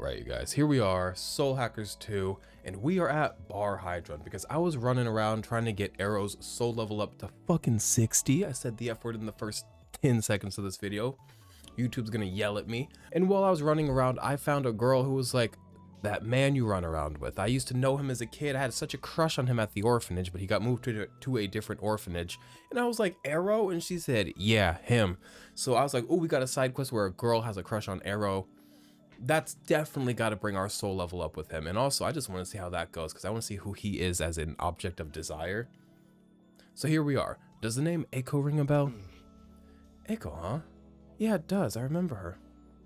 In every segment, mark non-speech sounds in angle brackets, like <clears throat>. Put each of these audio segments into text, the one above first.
right, you guys. Here we are, Soul Hackers 2, and we are at Bar Heidrun because I was running around trying to get Arrow's soul level up to fucking 60. I said the F word in the first 10 seconds of this video. YouTube's gonna yell at me. And while I was running around, I found a girl who was like, that man you run around with. I used to know him as a kid. I had such a crush on him at the orphanage, but he got moved to, to a different orphanage. And I was like, Arrow? And she said, yeah, him. So I was like, oh, we got a side quest where a girl has a crush on Arrow. That's definitely got to bring our soul level up with him. And also, I just want to see how that goes because I want to see who he is as an object of desire. So here we are. Does the name Eiko ring a bell? Eiko, huh? Yeah, it does. I remember her.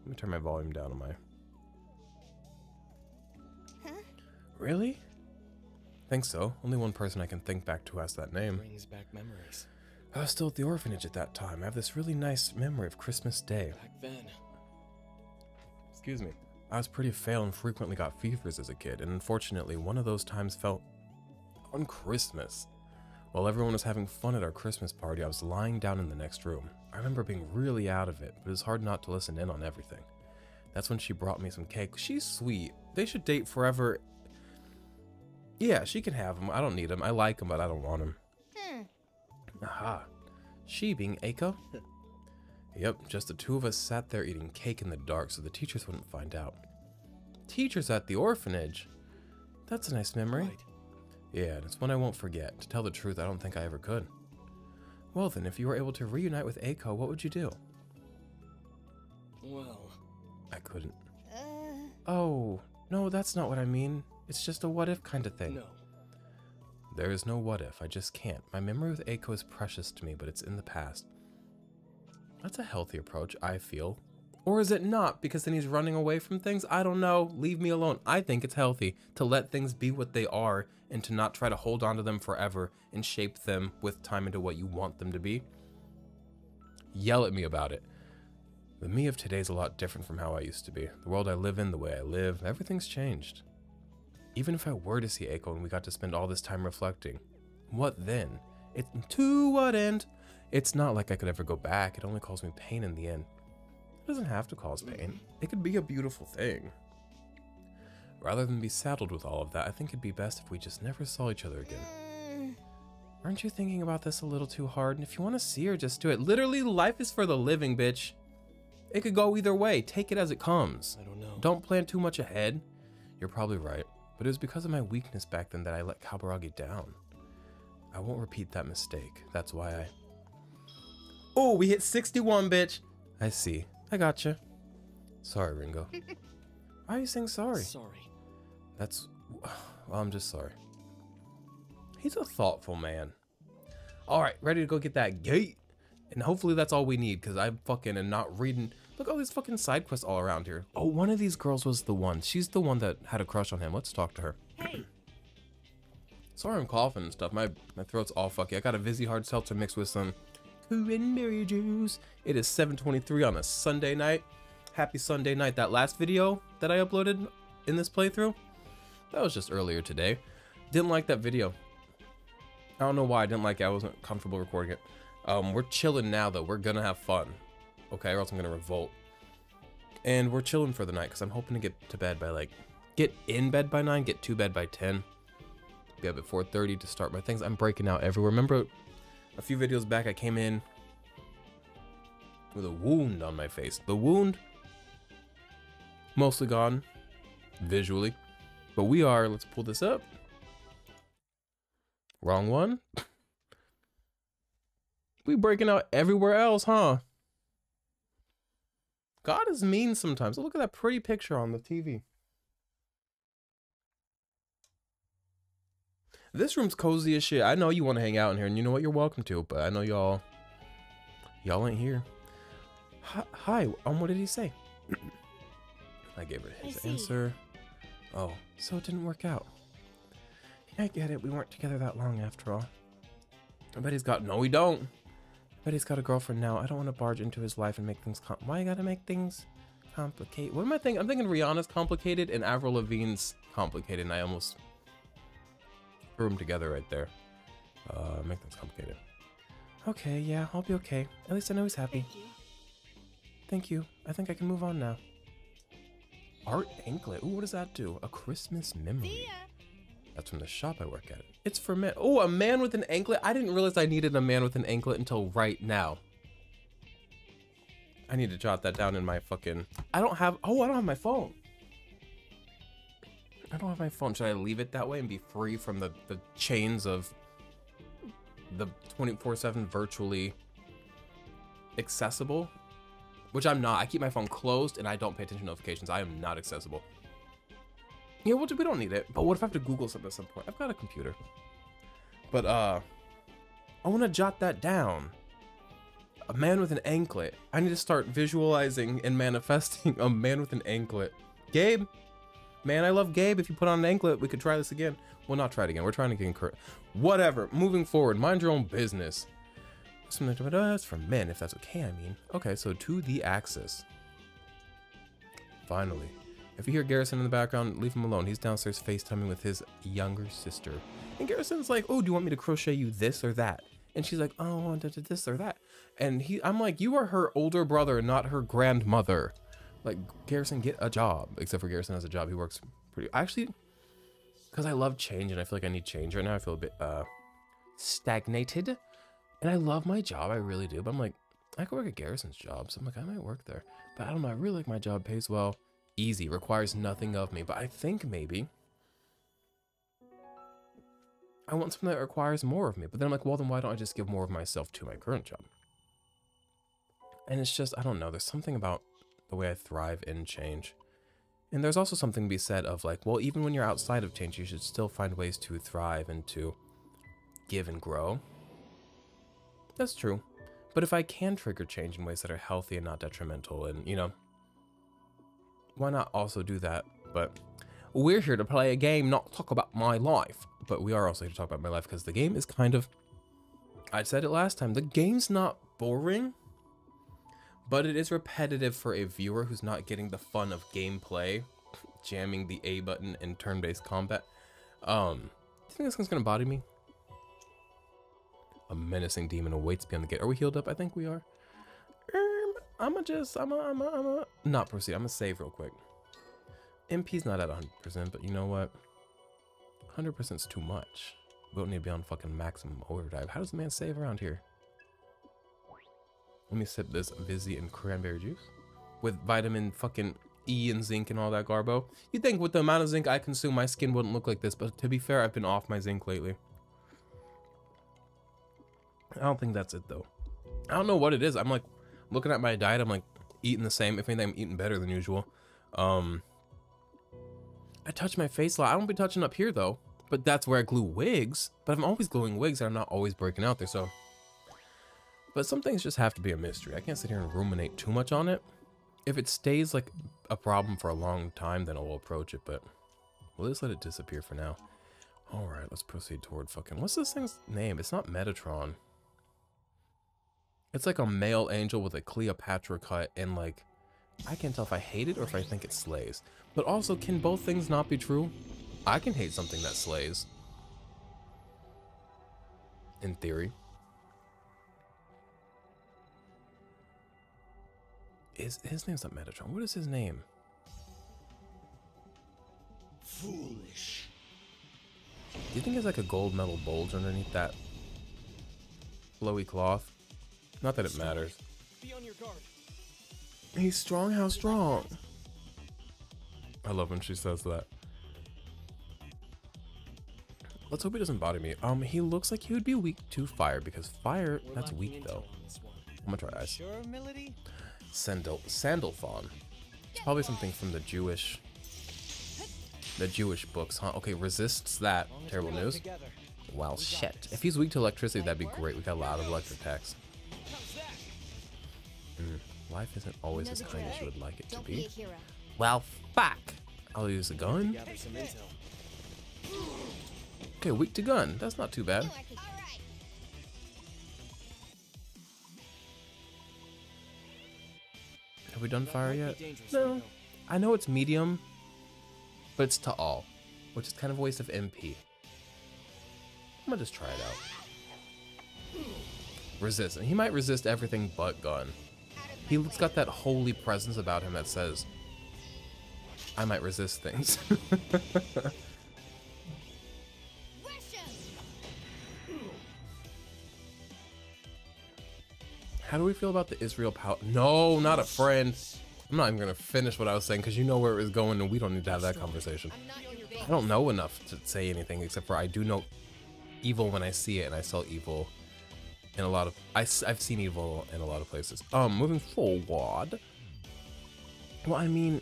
Let me turn my volume down on my Really? Think so. Only one person I can think back to has that name. Brings back memories. I was still at the orphanage at that time. I have this really nice memory of Christmas Day. Back then. Excuse me. I was pretty frail and frequently got fevers as a kid, and unfortunately, one of those times fell on Christmas. While everyone was having fun at our Christmas party, I was lying down in the next room. I remember being really out of it, but it's hard not to listen in on everything. That's when she brought me some cake. She's sweet. They should date forever yeah, she can have him. I don't need him. I like him, but I don't want him. Hmm. Aha. She being Eiko? <laughs> yep, just the two of us sat there eating cake in the dark so the teachers wouldn't find out. Teachers at the orphanage? That's a nice memory. Right. Yeah, and it's one I won't forget. To tell the truth, I don't think I ever could. Well then, if you were able to reunite with Aiko, what would you do? Well... I couldn't. Uh... Oh, no, that's not what I mean. It's just a what if kind of thing. No. There is no what if, I just can't. My memory with Aiko is precious to me, but it's in the past. That's a healthy approach, I feel. Or is it not, because then he's running away from things? I don't know, leave me alone. I think it's healthy to let things be what they are and to not try to hold on to them forever and shape them with time into what you want them to be. Yell at me about it. The me of today is a lot different from how I used to be. The world I live in, the way I live, everything's changed. Even if I were to see Eiko and we got to spend all this time reflecting, what then? To what end? It's not like I could ever go back. It only caused me pain in the end. It doesn't have to cause pain. Mm-hmm. It could be a beautiful thing. Rather than be saddled with all of that, I think it'd be best if we just never saw each other again. Aren't you thinking about this a little too hard? And if you want to see her, just do it. Literally, life is for the living, bitch. It could go either way. Take it as it comes. I don't know. Don't plan too much ahead. You're probably right. But it was because of my weakness back then that I let Kaburagi down. I won't repeat that mistake. That's why I... Oh, we hit 61, bitch! I see. I gotcha. Sorry, Ringo. <laughs> why are you saying sorry? Sorry. That's... Well, I'm just sorry. He's a thoughtful man. Alright, ready to go get that gate? And hopefully that's all we need, because I'm fucking am not reading... Look at all these fucking side quests all around here. Oh, one of these girls was the one. She's the one that had a crush on him. Let's talk to her. Hey. Sorry I'm coughing and stuff. My my throat's all fucky. I got a Vizzy hard seltzer mixed with some cranberry juice. It is 7.23 on a Sunday night. Happy Sunday night. That last video that I uploaded in this playthrough, that was just earlier today. Didn't like that video. I don't know why I didn't like it. I wasn't comfortable recording it. Um, we're chilling now though. We're gonna have fun okay, or else I'm gonna revolt. And we're chilling for the night because I'm hoping to get to bed by like, get in bed by 9, get to bed by 10. Be up at 4.30 to start my things. I'm breaking out everywhere. Remember a few videos back I came in with a wound on my face. The wound, mostly gone visually. But we are, let's pull this up. Wrong one. <laughs> we breaking out everywhere else, huh? God is mean sometimes. Look at that pretty picture on the TV. This room's cozy as shit. I know you want to hang out in here, and you know what? You're welcome to, but I know y'all, y'all ain't here. Hi, hi, um, what did he say? <clears throat> I gave her his answer. Oh, so it didn't work out. I get it. We weren't together that long after all. I bet he's got, no, we don't. I bet he's got a girlfriend now. I don't want to barge into his life and make things com- Why you gotta make things complicate? What am I thinking? I'm thinking Rihanna's complicated and Avril Lavigne's complicated, and I almost threw them together right there. Uh, make things complicated. Okay, yeah, I'll be okay. At least I know he's happy. Thank you. Thank you. I think I can move on now. Art anklet. Ooh, what does that do? A Christmas memory. That's from the shop I work at. It's for men. Oh, a man with an anklet. I didn't realize I needed a man with an anklet until right now. I need to jot that down in my fucking. I don't have. Oh, I don't have my phone. I don't have my phone. Should I leave it that way and be free from the the chains of the 24/7 virtually accessible? Which I'm not. I keep my phone closed and I don't pay attention to notifications. I am not accessible. Yeah, well, we don't need it. But what if I have to Google something at some point? I've got a computer. But, uh, I want to jot that down. A man with an anklet. I need to start visualizing and manifesting <laughs> a man with an anklet. Gabe, man, I love Gabe. If you put on an anklet, we could try this again. We'll not try it again. We're trying to get encouraged. Whatever. Moving forward. Mind your own business. That's for men, if that's okay, I mean. Okay, so to the axis. Finally. If you hear Garrison in the background, leave him alone. He's downstairs FaceTiming with his younger sister. And Garrison's like, oh, do you want me to crochet you this or that? And she's like, oh, I do this or that. And he, I'm like, you are her older brother, not her grandmother. Like, Garrison, get a job. Except for Garrison has a job. He works pretty, actually, because I love change and I feel like I need change right now. I feel a bit uh, stagnated. And I love my job. I really do. But I'm like, I could work at Garrison's job. So I'm like, I might work there. But I don't know. I really like my job. Pays well easy, requires nothing of me. But I think maybe I want something that requires more of me. But then I'm like, well, then why don't I just give more of myself to my current job? And it's just, I don't know. There's something about the way I thrive in change. And there's also something to be said of like, well, even when you're outside of change, you should still find ways to thrive and to give and grow. That's true. But if I can trigger change in ways that are healthy and not detrimental, and you know, why not also do that? But we're here to play a game, not talk about my life. But we are also here to talk about my life because the game is kind of, I said it last time, the game's not boring, but it is repetitive for a viewer who's not getting the fun of gameplay, jamming the A button in turn-based combat. Um, do you think this one's gonna body me? A menacing demon awaits beyond the gate. Are we healed up? I think we are. I'ma just, I'ma, I'ma, I'ma not proceed. I'ma save real quick. MP's not at 100%, but you know what? 100% is too much. We don't need to be on fucking maximum overdrive. How does the man save around here? Let me sip this Vizzy and cranberry juice. With vitamin fucking E and zinc and all that garbo. You'd think with the amount of zinc I consume, my skin wouldn't look like this, but to be fair, I've been off my zinc lately. I don't think that's it though. I don't know what it is. I'm like, looking at my diet, I'm like eating the same. If anything, I'm eating better than usual. Um, I touch my face a lot. I don't be touching up here though, but that's where I glue wigs. But I'm always gluing wigs. And I'm not always breaking out there. So, but some things just have to be a mystery. I can't sit here and ruminate too much on it. If it stays like a problem for a long time, then I'll approach it. But we'll just let it disappear for now. All right, let's proceed toward fucking. What's this thing's name? It's not Metatron. It's like a male angel with a Cleopatra cut and like, I can't tell if I hate it or if I think it slays. But also, can both things not be true? I can hate something that slays. In theory. Is his name's not Metatron. What is his name? Foolish. Do you think it's like a gold metal bulge underneath that flowy cloth? Not that it matters. He's strong, how strong? I love when she says that. Let's hope he doesn't body me. Um, he looks like he would be weak to fire because fire, that's weak though. I'm gonna try ice. Sandal, Sandalphon. It's probably something from the Jewish, the Jewish books, huh? Okay, resists that. Terrible news. Well, shit. If he's weak to electricity, that'd be great. We got a lot of electric attacks. Mm, life isn't always as kind as you would like it to be. Well, fuck. I'll use a gun. Okay, weak to gun. That's not too bad. We done fire yet? No. I know it's medium, but it's to all, which is kind of a waste of MP. I'm gonna just try it out. Resist. and He might resist everything but gun. He's got that holy presence about him that says, I might resist things. <laughs> How do we feel about the Israel power? No, not a friend. I'm not even gonna finish what I was saying because you know where it was going and we don't need to have that conversation. I don't know enough to say anything except for I do know evil when I see it and I saw evil in a lot of I, I've seen evil in a lot of places. Um, moving forward. Well, I mean,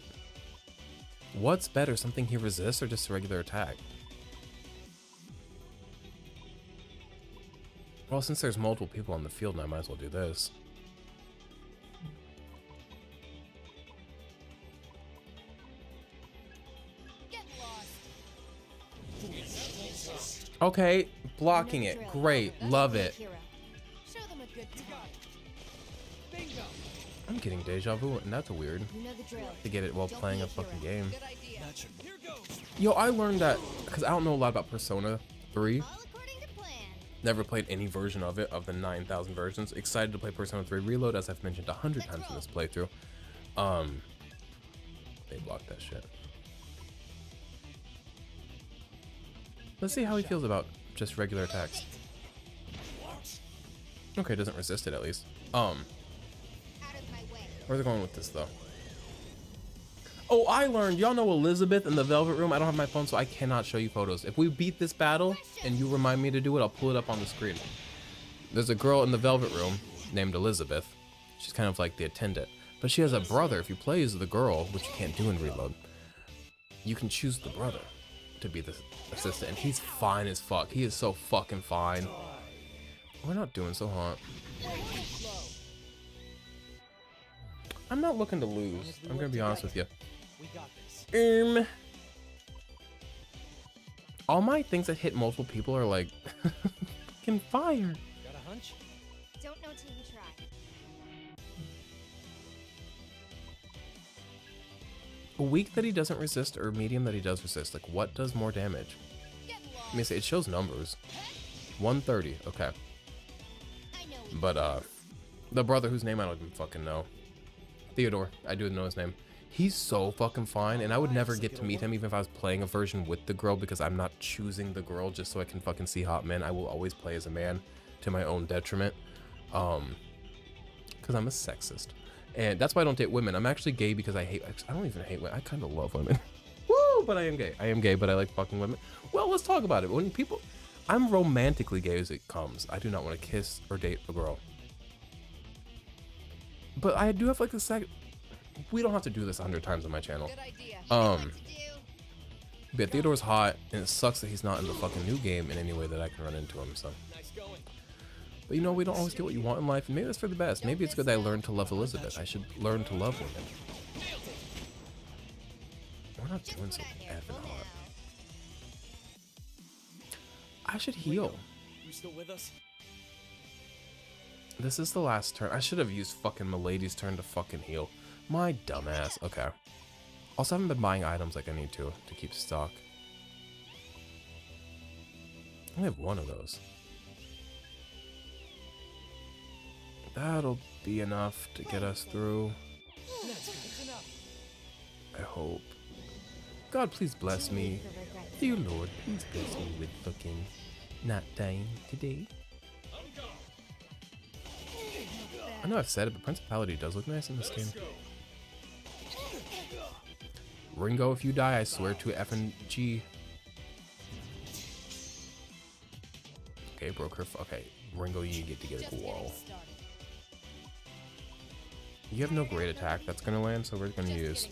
what's better, something he resists or just a regular attack? Well, since there's multiple people on the field, I might as well do this. Okay, blocking it. Great. Love it. I'm getting deja vu, and that's weird. To get it while playing a fucking game. Yo, I learned that because I don't know a lot about Persona 3. Never played any version of it, of the 9,000 versions. Excited to play Persona 3 Reload, as I've mentioned a hundred times in this playthrough. Um, they blocked that shit. Let's see how he feels about just regular attacks. Okay, doesn't resist it at least. Um, where's it going with this though? Oh, I learned. Y'all know Elizabeth in the Velvet Room. I don't have my phone, so I cannot show you photos. If we beat this battle and you remind me to do it, I'll pull it up on the screen. There's a girl in the Velvet Room named Elizabeth. She's kind of like the attendant. But she has a brother. If you play as the girl, which you can't do in Reload, you can choose the brother to be the assistant. And he's fine as fuck. He is so fucking fine. We're not doing so hot. I'm not looking to lose. I'm gonna be honest with you. Um, all my things that hit multiple people are like, <laughs> fucking fire. Got a hunch? Don't know till you try. Weak that he doesn't resist or medium that he does resist. Like, what does more damage? Let me say, it shows numbers. 130, okay. But, uh, the brother whose name I don't even fucking know. Theodore, I do know his name. He's so fucking fine, and I would never get to meet him even if I was playing a version with the girl because I'm not choosing the girl just so I can fucking see hot men. I will always play as a man to my own detriment. Um, because I'm a sexist. And that's why I don't date women. I'm actually gay because I hate, I don't even hate women. I kind of love women. <laughs> Woo, but I am gay. I am gay, but I like fucking women. Well, let's talk about it. When people, I'm romantically gay as it comes. I do not want to kiss or date a girl. But I do have like a second, we don't have to do this a hundred times on my channel. Um, but Theodore's hot, and it sucks that he's not in the fucking new game in any way that I can run into him. So, but you know, we don't always get what you want in life, and maybe that's for the best. Maybe it's good that I learned to love Elizabeth. I should learn to love women. We're not doing so effing hot. I should heal. You still with us? This is the last turn. I should have used fucking Milady's turn to fucking heal. My dumbass. Okay. Also, I haven't been buying items like I need to to keep stock. I only have one of those. That'll be enough to get us through. I hope. God, please bless me. Dear Lord, please bless me with fucking not dying today. I know I've said it, but Principality does look nice in this game. Ringo, if you die, I swear to F and G. Okay, broke her. Okay, Ringo, you get to get a wall. You have no great attack that's gonna land, so we're gonna use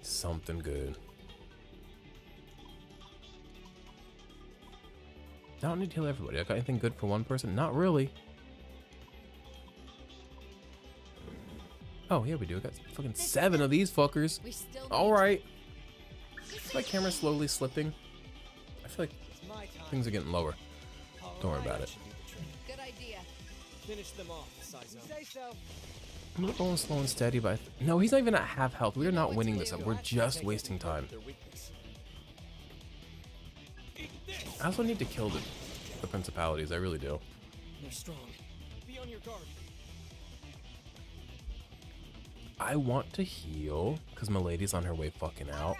something good. I don't need to heal everybody. I got anything good for one person? Not really. Oh, yeah, we do. I got fucking seven of these fuckers. Alright. My camera's slowly slipping. I feel like things are getting lower. Don't worry about it. Good idea. Finish them off, I'm not going slow and steady, but no, he's not even at half health. We are not winning this up. We're just wasting time. I also need to kill the, the principalities. I really do. They're strong. Be on your guard. I want to heal because my lady's on her way fucking out.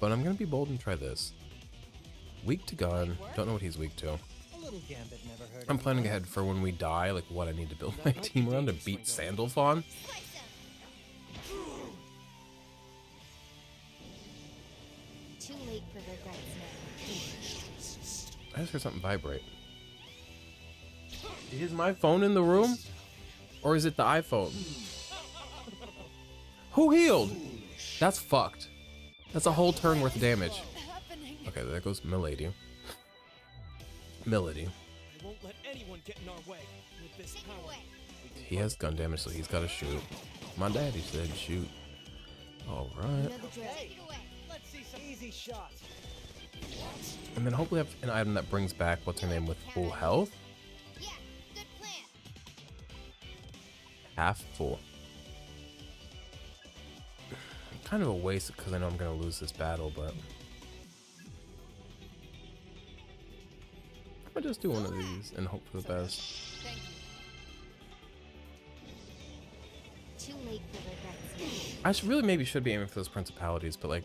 But I'm gonna be bold and try this. Weak to gun. Don't know what he's weak to. I'm planning ahead for when we die, like what I need to build <laughs> my team around to beat Sandalphon. Too late for regrets now. I just heard something vibrate. Is my phone in the room? Or is it the iPhone? Who healed? That's fucked. That's a whole turn worth of damage. Okay, there goes Milady. Milady. I won't let anyone get in our way with this power. He has gun damage, so he's got to shoot. My daddy said shoot. All right. You know the drill. Hey. Take it away. Let's see some easy shots. And then hopefully have an item that brings back what's her name with full health. Yeah, good plan. Half full. Kind of a waste because I know I'm going to lose this battle, but. Gonna just do one of these and hope for the best. Thank you. Too late for regrets now. I should really maybe should be aiming for those principalities, but like,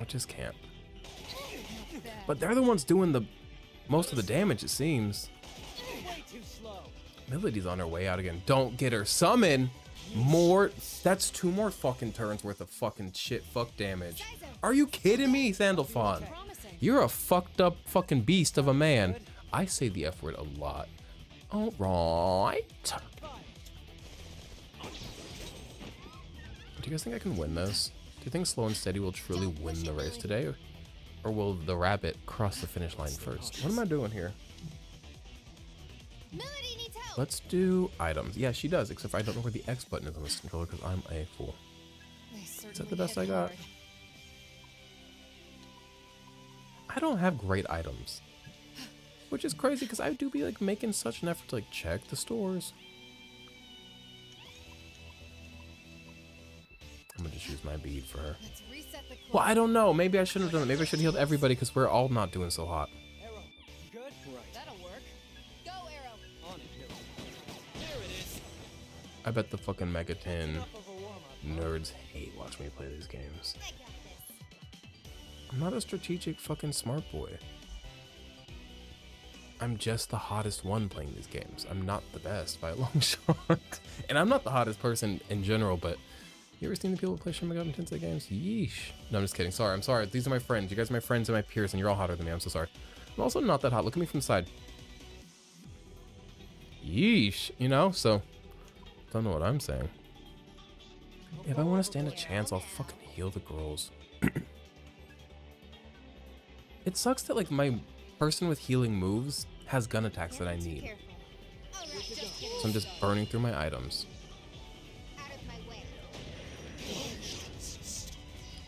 I just can't. But they're the ones doing the most of the damage, it seems. Way too slow. Milady's on her way out again. Don't get her. Summon more. That's two more fucking turns worth of fucking shit fuck damage. Are you kidding me, Sandalphon? You're a fucked up fucking beast of a man. I say the F word a lot. All right. Do you guys think I can win this? Do you think Slow and Steady will truly win the race today? Or, will the rabbit cross the finish line first? What am I doing here? Milady needs help. Let's do items. Yeah, she does, except I don't know where the X button is on this controller because I'm a fool. Is that the best I got? I don't have great items. Which is crazy because I do be like making such an effort to like check the stores. I'm gonna just use my bead for her. Let's reset the clock. Well, I don't know. Maybe I shouldn't have done it. Maybe I should have healed everybody because we're all not doing so hot. Arrow, good? Right. That'll work. Go, Arrow. On it, There it is. I bet the fucking Megaten Enough of a warm-up. nerds hate watching me play these games. I'm not a strategic fucking smart boy. I'm just the hottest one playing these games. I'm not the best by a long <laughs> shot. and I'm not the hottest person in general, but you ever seen the people who play Shin Megami Tensei games? Yeesh. No, I'm just kidding. Sorry, I'm sorry. These are my friends. You guys are my friends and my peers, and you're all hotter than me. I'm so sorry. I'm also not that hot. Look at me from the side. Yeesh. You know, so don't know what I'm saying. If I want to stand a chance, I'll fucking heal the girls. <clears throat> It sucks that like my person with healing moves has gun attacks that I need. careful. All right, just kidding. So I'm just burning through my items. Out of my way.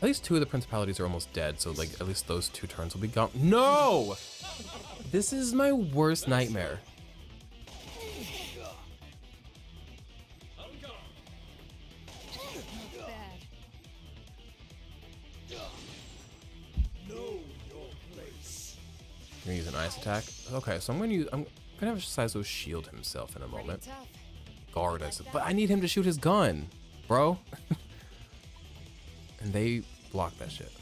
At least two of the principalities are almost dead, so like at least those two turns will be gone. No! <laughs> This is my worst nightmare. Okay, so I'm gonna use I'm gonna have Saizo shield himself in a moment. Guard, I said, but I need him to shoot his gun, bro. <laughs> and they block that shit.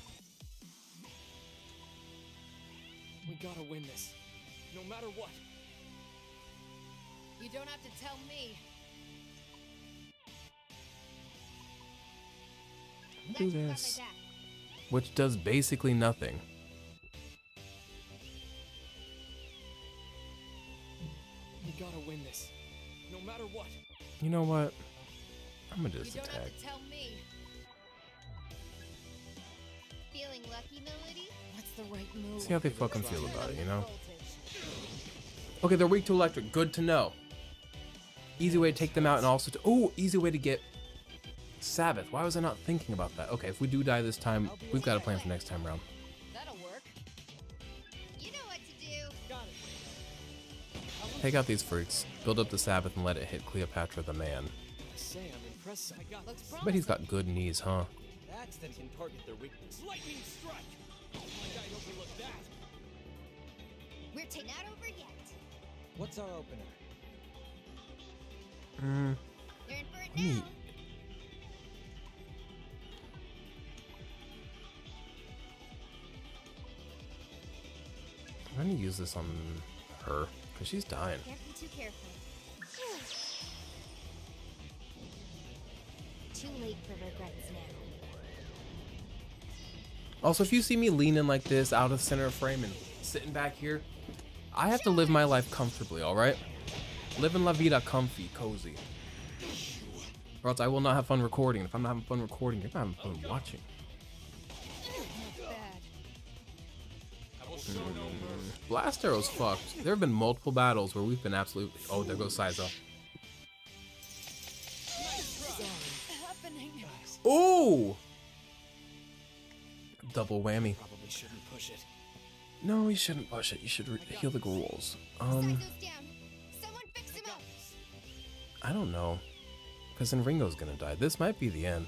We gotta win this. No matter what. You don't have to tell me. Do Got you, got my this, which does basically nothing. Gotta win this. No matter what. You know what? I'm gonna You just don't attack. have to tell me. Feeling lucky, Milady? What's the right move? See how they fucking feel about it, you know? Okay, they're weak to electric. Good to know. Easy way to take them out and also to... Oh, easy way to get Sabbath. Why was I not thinking about that? Okay, if we do die this time, we've got a plan for next time round. Take out these fruits, build up the Sabbath, and let it hit Cleopatra the man. But he's got good knees, huh? Can target their weakness. Lightning strike! Oh, We're not over yet. What's our opener? Hmm. You're in for it now. I'm gonna use this on her because she's dying. Can't be too careful. Too late for regrets now. Also, if you see me leaning like this out of center of frame and sitting back here, I have to live my life comfortably, alright? Living la vida comfy, cozy. Or else I will not have fun recording. If I'm not having fun recording, you're not having fun watching. Blast Arrow's fucked. There have been multiple battles where we've been absolutely. Oh, there goes Saizo. Happening. Ooh! Double whammy. Probably shouldn't push it. No, you shouldn't push it. You should re- heal the ghouls. Um, Side goes down. Someone fix him up. I don't know. Because then Ringo's gonna die. This might be the end.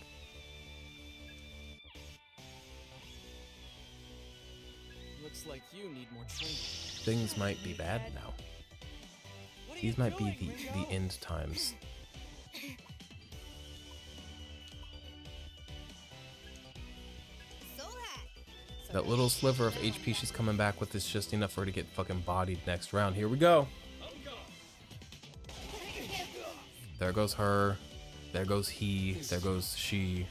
Things might be bad now. These might be the, the end times. That little sliver of HP she's coming back with is just enough for her to get fucking bodied next round. Here we go. There goes her. There goes he. There goes she.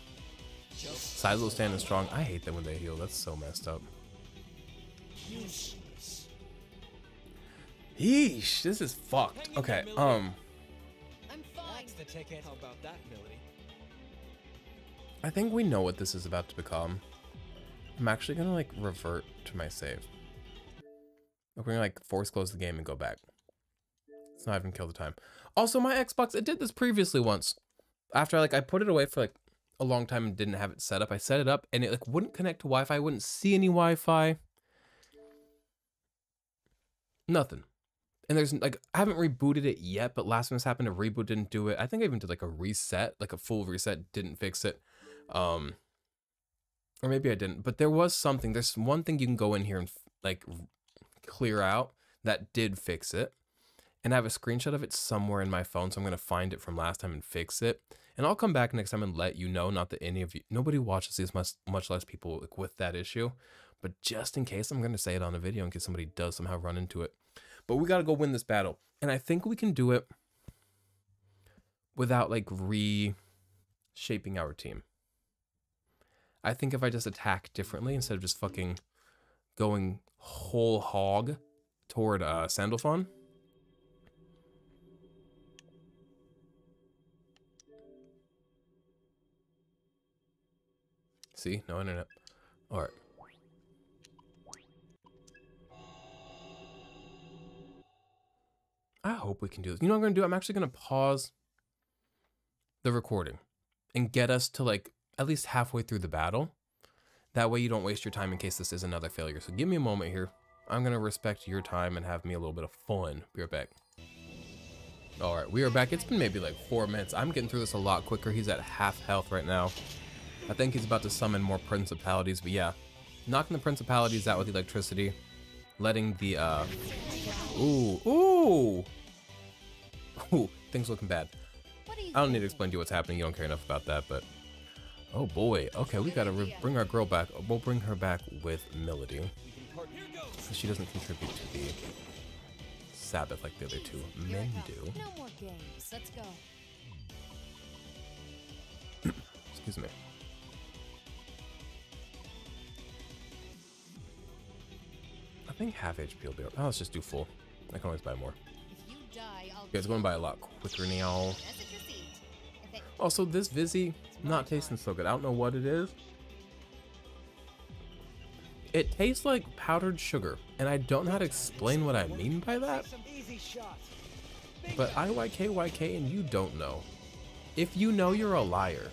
Saizo standing strong. I hate them when they heal. That's so messed up. Useless. Yeesh, this is fucked. Okay, um, I'm fine. That's the ticket. How about that, Milady? I think we know what this is about to become. I'm actually gonna like revert to my save. We're gonna like force close the game and go back. Let's not even kill the time. Also, my Xbox, it did this previously once. After like I put it away for like a long time and didn't have it set up. I set it up and it like wouldn't connect to Wi-Fi. Wouldn't see any Wi-Fi. Nothing. And there's like I haven't rebooted it yet, but last time this happened, a reboot didn't do it. I think I even did like a reset, like a full reset, didn't fix it. Um, or maybe I didn't, but there was something. There's one thing you can go in here and like clear out that did fix it. And I have a screenshot of it somewhere in my phone, so I'm gonna find it from last time and fix it. And I'll come back next time and let you know. Not that any of you, nobody watches these, much, much less people like, with that issue. But just in case, I'm gonna say it on a video in case somebody does somehow run into it. But we gotta go win this battle, and I think we can do it without like reshaping our team. I think if I just attack differently instead of just fucking going whole hog toward uh, Sandalphon. See, no internet. All right. I hope we can do this. You know what I'm gonna do? I'm actually gonna pause the recording and get us to like at least halfway through the battle. That way you don't waste your time in case this is another failure. So give me a moment here. I'm gonna respect your time and have me a little bit of fun. Be right back. All right, we are back. It's been maybe like four minutes. I'm getting through this a lot quicker. He's at half health right now. I think he's about to summon more principalities, but yeah. Knocking the principalities out with electricity. Letting the, uh... Ooh, ooh! Ooh, things looking bad. What are you I don't need to explain to you what's happening. You don't care enough about that, but... Oh boy. Okay, we gotta bring our girl back. We'll bring her back with Melody. We can part. Here goes. So she doesn't contribute to the Sabbath like the other two men do. No more games. Let's go. <coughs> Excuse me. Think half HP will be. Oh, let's just do full. I can always buy more. If you die, I'll. You guys going to buy a lot quicker now. Message received. If it Also, this Vizzy not tasting so good. I don't know what it is. It tastes like powdered sugar, and I don't know how to explain what I mean by that. Some easy shots. But IYKYK and you don't know. If you know, you're a liar,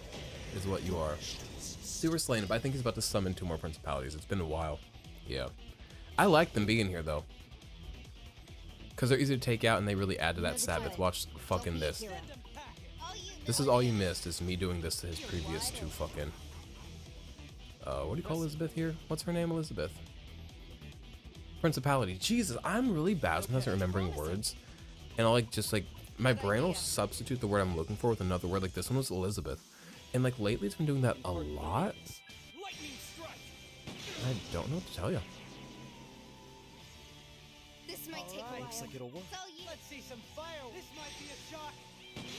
is what you are. Sewer slain, but I think he's about to summon two more principalities. It's been a while. Yeah. I like them being here, though. Because they're easy to take out and they really add to that Sabbath. Watch fucking this. This is all you missed, is me doing this to his previous two fucking... Uh, what do you call Elizabeth here? What's her name, Elizabeth? Principality. Jesus, I'm really bad sometimes at remembering words. And I'll like, just like, my brain will substitute the word I'm looking for with another word. Like this one was Elizabeth. And like lately it's been doing that a lot. I don't know what to tell you. This might take a while. Looks like it'll work. It's all you. Let's see some fireworks. This might be a shock.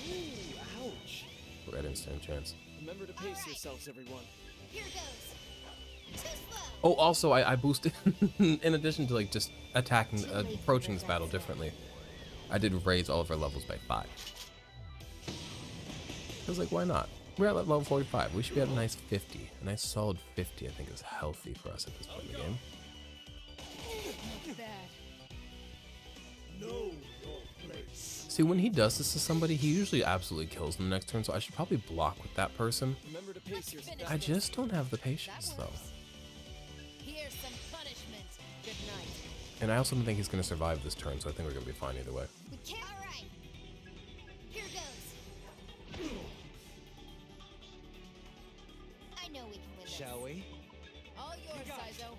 Ooh, ouch. Red instant chance. Remember to pace Alright. yourselves, everyone. Here goes. Too slow. Oh, also, I, I boosted, <laughs> in addition to like just attacking, uh, approaching this battle differently, I did raise all of our levels by five. I was like, why not? We're at level 45. We should be at a nice 50. A nice solid 50, I think, is healthy for us at this point in the game. Not bad. Know your place. See, when he does this to somebody, he usually absolutely kills them next turn, so I should probably block with that person. Remember to pace yourselves. I just don't have the patience, though. Here's some punishment. Good night. And I also don't think he's going to survive this turn, so I think we're going to be fine either way. We can't. All right. Here goes. I know we can win this. Shall we? All yours, got it. Saizo.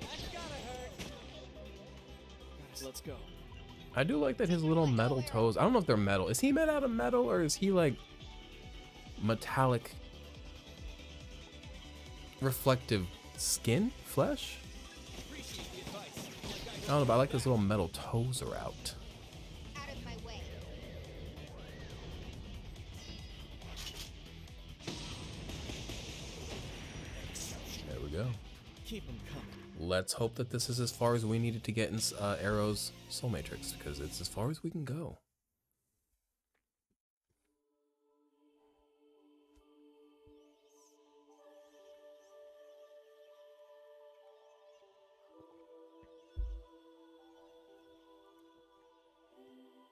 That's gotta hurt. Let's go. I do like that his little metal toes. I don't know if they're metal. Is he made out of metal or is he like metallic reflective skin? Flesh? I don't know, but I like those little metal toes are out. There we go. Keep them. Let's hope that this is as far as we needed to get in uh, Arrow's Soul Matrix, because it's as far as we can go.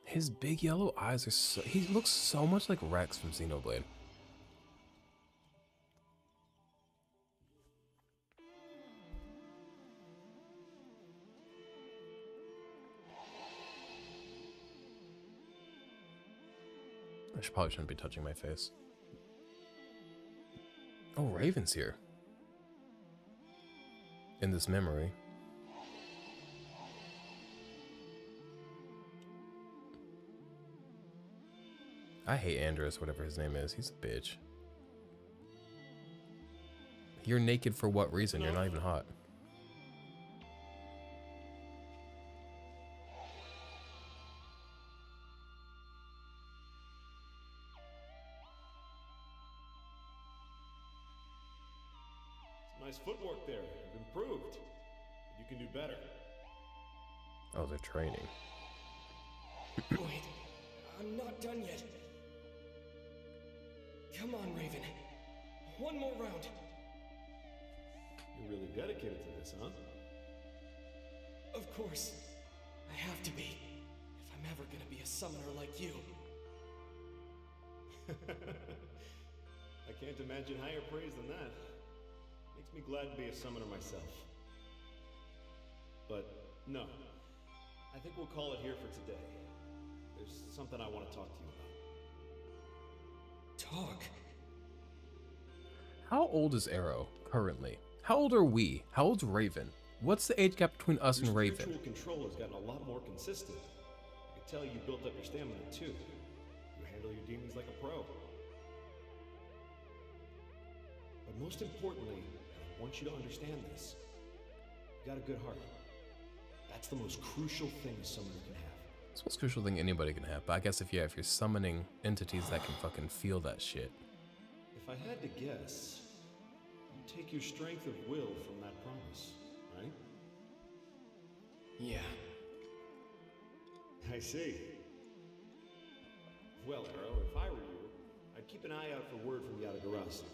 His big yellow eyes are so. He looks so much like Rex from Xenoblade. I should probably shouldn't be touching my face. Oh, Raven's here. In this memory. I hate Andrus, whatever his name is. He's a bitch. You're naked for what reason? You're not even hot. Imagine higher praise than that. Makes me glad to be a summoner myself. But no, I think we'll call it here for today. There's something I want to talk to you about. Talk. How old is Arrow currently? How old are we? How old's Raven? What's the age gap between us Your and Raven? spiritual control has gotten a lot more consistent. I can tell you built up your stamina too. You handle your demons like a pro. Most importantly, I want you to understand this. You got a good heart. That's the most crucial thing a summoner can have. It's the most crucial thing anybody can have. But I guess if yeah, if you're summoning entities that can fucking feel that shit. If I had to guess, you take your strength of will from that promise, right? Yeah. I see. Well, Arrow, if I were you, I'd keep an eye out for word from Yatagarasu.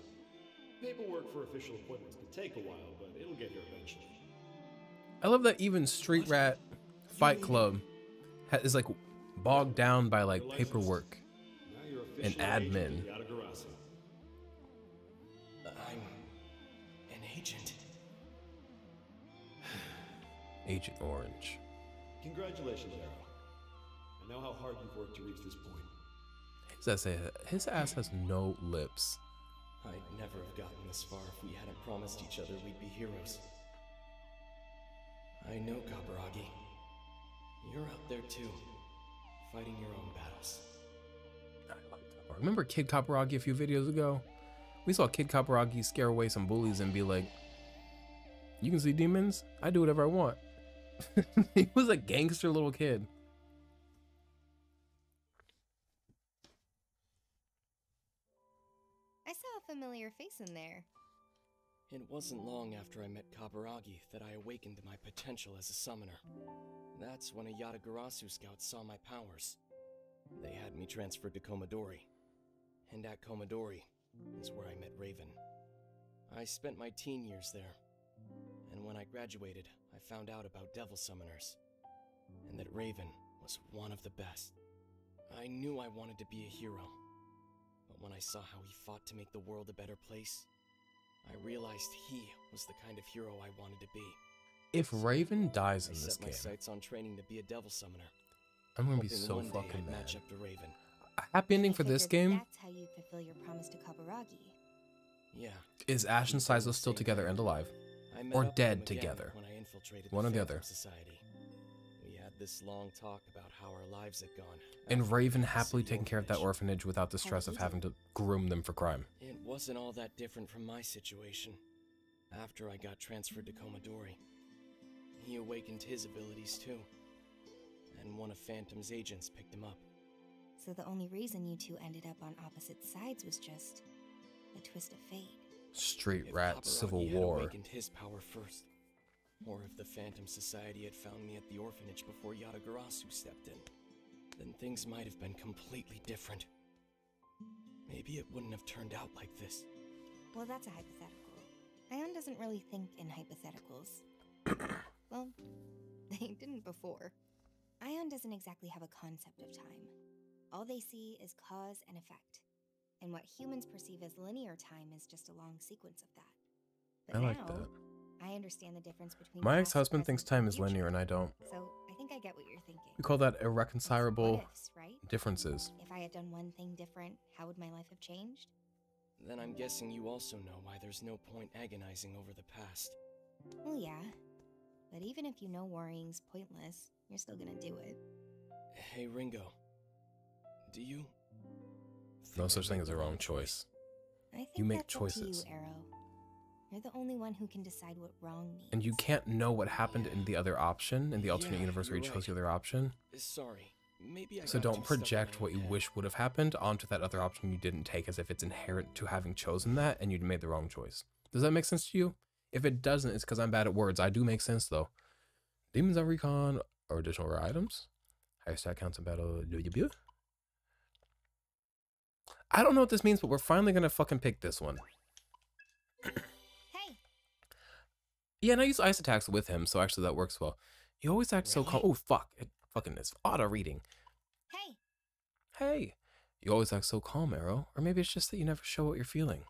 Paperwork for official appointments could take a while, but it'll get here eventually. I love that even Street Rat Fight Club is like bogged down by like paperwork. Now you're An official agent admin. I'm an agent. <sighs> Agent Orange. Congratulations, Arrow. I know how hard you've worked to reach this point. His ass, his ass has no lips. I'd never have gotten this far if we hadn't promised each other we'd be heroes. I know, Kaburagi. You're out there too, fighting your own battles. I Remember Kid Kaburagi a few videos ago? We saw Kid Kaburagi scare away some bullies and be like, You can see demons? I do whatever I want. <laughs> he was a gangster little kid. Familiar face in there. It wasn't long after I met Kaburagi that I awakened my potential as a summoner. That's when a Yatagarasu scout saw my powers. They had me transferred to Komodori. And at Komodori is where I met Raven. I spent my teen years there. And when I graduated, I found out about Devil Summoners. And that Raven was one of the best. I knew I wanted to be a hero. But when I saw how he fought to make the world a better place, I realized he was the kind of hero I wanted to be. If Raven dies I in this set my game, sights on training to be a devil summoner. I'm gonna be so one day fucking I'd mad. match up to Raven. A happy ending for this game That's how you fulfill your promise to Kaburagi. Yeah. is Ash and Saizo still together and alive. Or dead together. When I infiltrated One or the other. Society. We had this long talk about how our lives had gone. And uh, Raven happily taking care of that orphanage. orphanage without the stress of having to groom them for crime. It wasn't all that different from my situation. After I got transferred to Komodori, he awakened his abilities too. And one of Phantom's agents picked him up. So the only reason you two ended up on opposite sides was just a twist of fate. Street If rat Kaburagi civil had war. awakened his power first, or if the Phantom Society had found me at the orphanage before Yatagarasu stepped in, then things might have been completely different. Maybe it wouldn't have turned out like this. Well, that's a hypothetical. Aion doesn't really think in hypotheticals. <coughs> well, <laughs> they didn't before. Aion doesn't exactly have a concept of time. All they see is cause and effect. And what humans perceive as linear time is just a long sequence of that. But I like now, that. I understand the difference between My ex-husband thinks time is linear and I don't. So I think I get what you're thinking. We call that irreconcilable what ifs, right? differences. If I had done one thing different, how would my life have changed? Then I'm guessing you also know why there's no point agonizing over the past. Well, yeah. But even if you know worrying's pointless, you're still gonna do it. Hey, Ringo. Do you. No such thing as a wrong wrong choice. I think You make that's up choices. to you, Arrow. You're the only one who can decide what wrong means. And you can't know what happened in the other option, in the alternate Yeah, universe where you you're chose right. the other option. Uh, Sorry. Maybe I So don't too stuck in project what you head. wish would have happened onto that other option you didn't take as if it's inherent to having chosen that and you'd made the wrong choice. Does that make sense to you? If it doesn't, it's because I'm bad at words. I do make sense though. Demons of Recon or additional rare items. Higher stat counts in battle. Do you beaute? I don't know what this means, but we're finally gonna fucking pick this one. Yeah, and I use ice attacks with him, so actually that works well. You always act so calm. Oh fuck! It fucking is auto reading. hey, Hey, you always act so calm, Arrow. Or maybe it's just that you never show what you're feeling.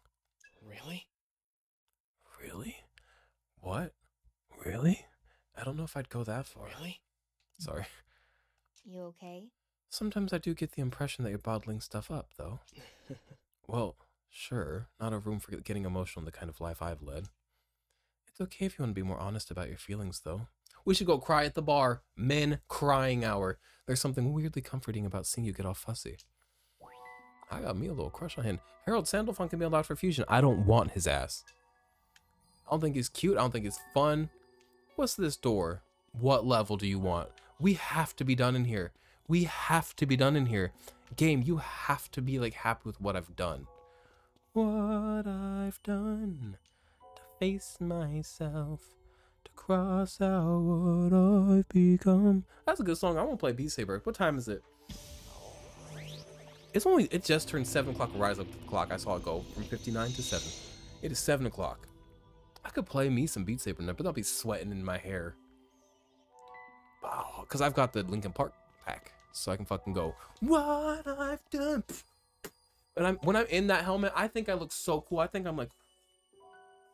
Really? Really? What? Really? I don't know if I'd go that far. Really? Sorry. you okay? Sometimes I do get the impression that you're bottling stuff up, though. <laughs> Well, sure, not a room for getting emotional in the kind of life I've led. It's okay if you want to be more honest about your feelings, though. We should go cry at the bar. Men crying hour. There's something weirdly comforting about seeing you get all fussy. I got me a little crush on him. Herald Sandalphon can be allowed for fusion. I don't want his ass. I don't think he's cute. I don't think he's fun. What's this door? What level do you want? We have to be done in here. We have to be done in here. Game, you have to be like happy with what I've done. What I've done face myself, to cross out what I've become. That's a good song. I want to play Beat Saber. What time is it? It's only, it just turned 7 o'clock. Rise up the clock. I saw it go from 59 to 7. It is 7 o'clock. I could play me some Beat Saber now, but I'll be sweating in my hair. Oh, because I've got the Linkin Park pack, so I can fucking go, what I've done. And I'm when I'm in that helmet, I think I look so cool. I think I'm like,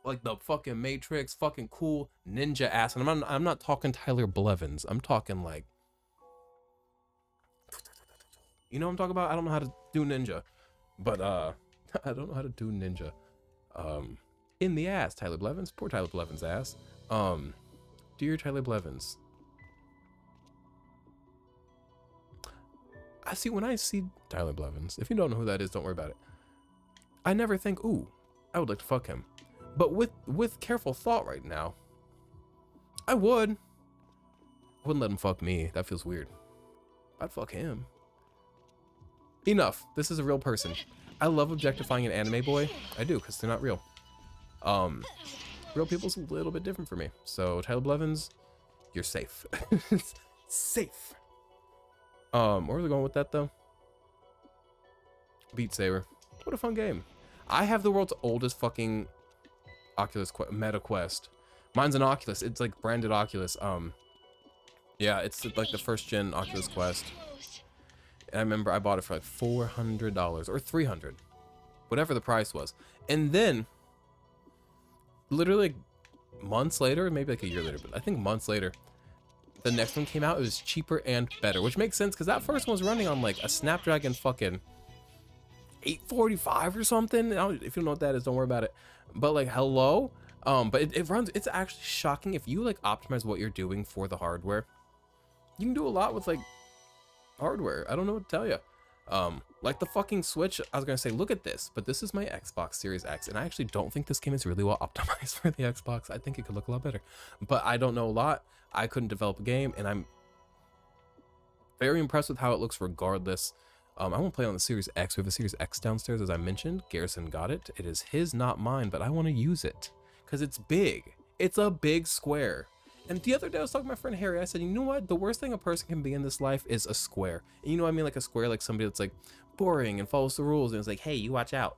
like the fucking Matrix, fucking cool ninja ass. And I'm not, I'm not talking Tyler Blevins. I'm talking like, you know what I'm talking about? I don't know how to do ninja, but uh, <laughs> I don't know how to do ninja. Um, in the ass, Tyler Blevins. Poor Tyler Blevins' ass. Um, dear Tyler Blevins. I see when I see Tyler Blevins. If you don't know who that is, don't worry about it. I never think, ooh, I would like to fuck him. But with with careful thought right now, I would. wouldn't let him fuck me. That feels weird. I'd fuck him. Enough. This is a real person. I love objectifying an anime boy. I do, because they're not real. Um, real people's a little bit different for me. So, Tyler Blevins, you're safe. <laughs> safe. Um, where are we going with that, though? Beat Saber. What a fun game. I have the world's oldest fucking Oculus Quest, Meta Quest. Mine's an Oculus. It's like branded Oculus. Um, yeah, it's like the first gen Oculus Quest. And I remember I bought it for like four hundred dollars or three hundred, whatever the price was. And then, literally months later, maybe like a year later, but I think months later, the next one came out. It was cheaper and better, which makes sense because that first one was running on like a Snapdragon fucking 845 or something. If you know what that is, don't worry about it. But like, hello. Um, but it, it runs. It's actually shocking if you like optimize what you're doing for the hardware. You can do a lot with like hardware. I don't know what to tell you. Um, like the fucking Switch, I was gonna say, look at this, but this is my Xbox Series X, and I actually don't think this game is really well <laughs> optimized for the Xbox. I think it could look a lot better, but I don't know a lot. I couldn't develop a game, and I'm very impressed with how it looks regardless. Um, I want to play on the Series X. We have a Series X downstairs, as I mentioned. Garrison got it. It is his, not mine, but I want to use it because it's big. It's a big square. And the other day I was talking to my friend Harry. I said, you know what? The worst thing a person can be in this life is a square. And you know what I mean? Like a square, like somebody that's like boring and follows the rules and it's like, hey, you watch out.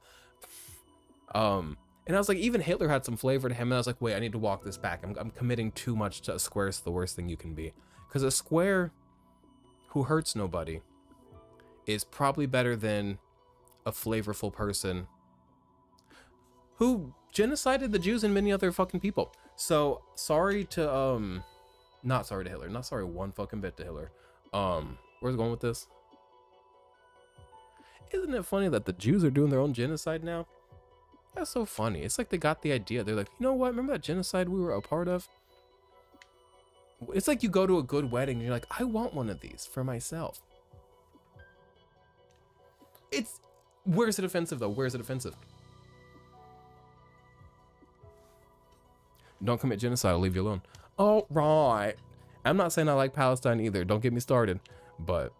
Um, and I was like, even Hitler had some flavor to him. And I was like, wait, I need to walk this back. I'm, I'm committing too much to a square. It's the worst thing you can be. Because a square who hurts nobody is probably better than a flavorful person who genocided the Jews and many other fucking people. So sorry to um, not sorry to Hitler, not sorry one fucking bit to Hitler. Um, where's it going with this? Isn't it funny that the Jews are doing their own genocide now? That's so funny. It's like they got the idea. They're like, you know what? Remember that genocide we were a part of? It's like you go to a good wedding and you're like, I want one of these for myself. It's where's it offensive though? Where's it offensive? Don't commit genocide, I'll leave you alone. All right. I'm not saying I like Palestine either. Don't get me started. But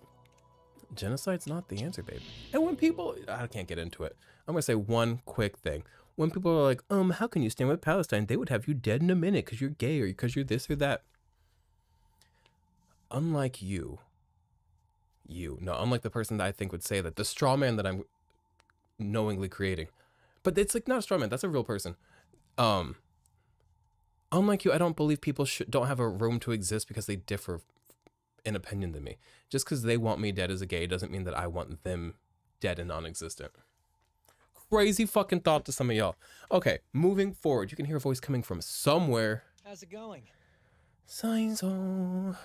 genocide's not the answer, babe. And when people, I can't get into it. I'm to say one quick thing. When people are like, um, how can you stand with Palestine? They would have you dead in a minute because you're gay or because you're this or that. Unlike you, you, no, unlike the person that I think would say that, the straw man that I'm knowingly creating. But it's like not a straw man, that's a real person. Um, unlike you, I don't believe people should don't have a room to exist because they differ in opinion than me. Just because they want me dead as a gay doesn't mean that I want them dead and non-existent. Crazy fucking thought to some of y'all. Okay, moving forward, you can hear a voice coming from somewhere. How's it going? Saizo.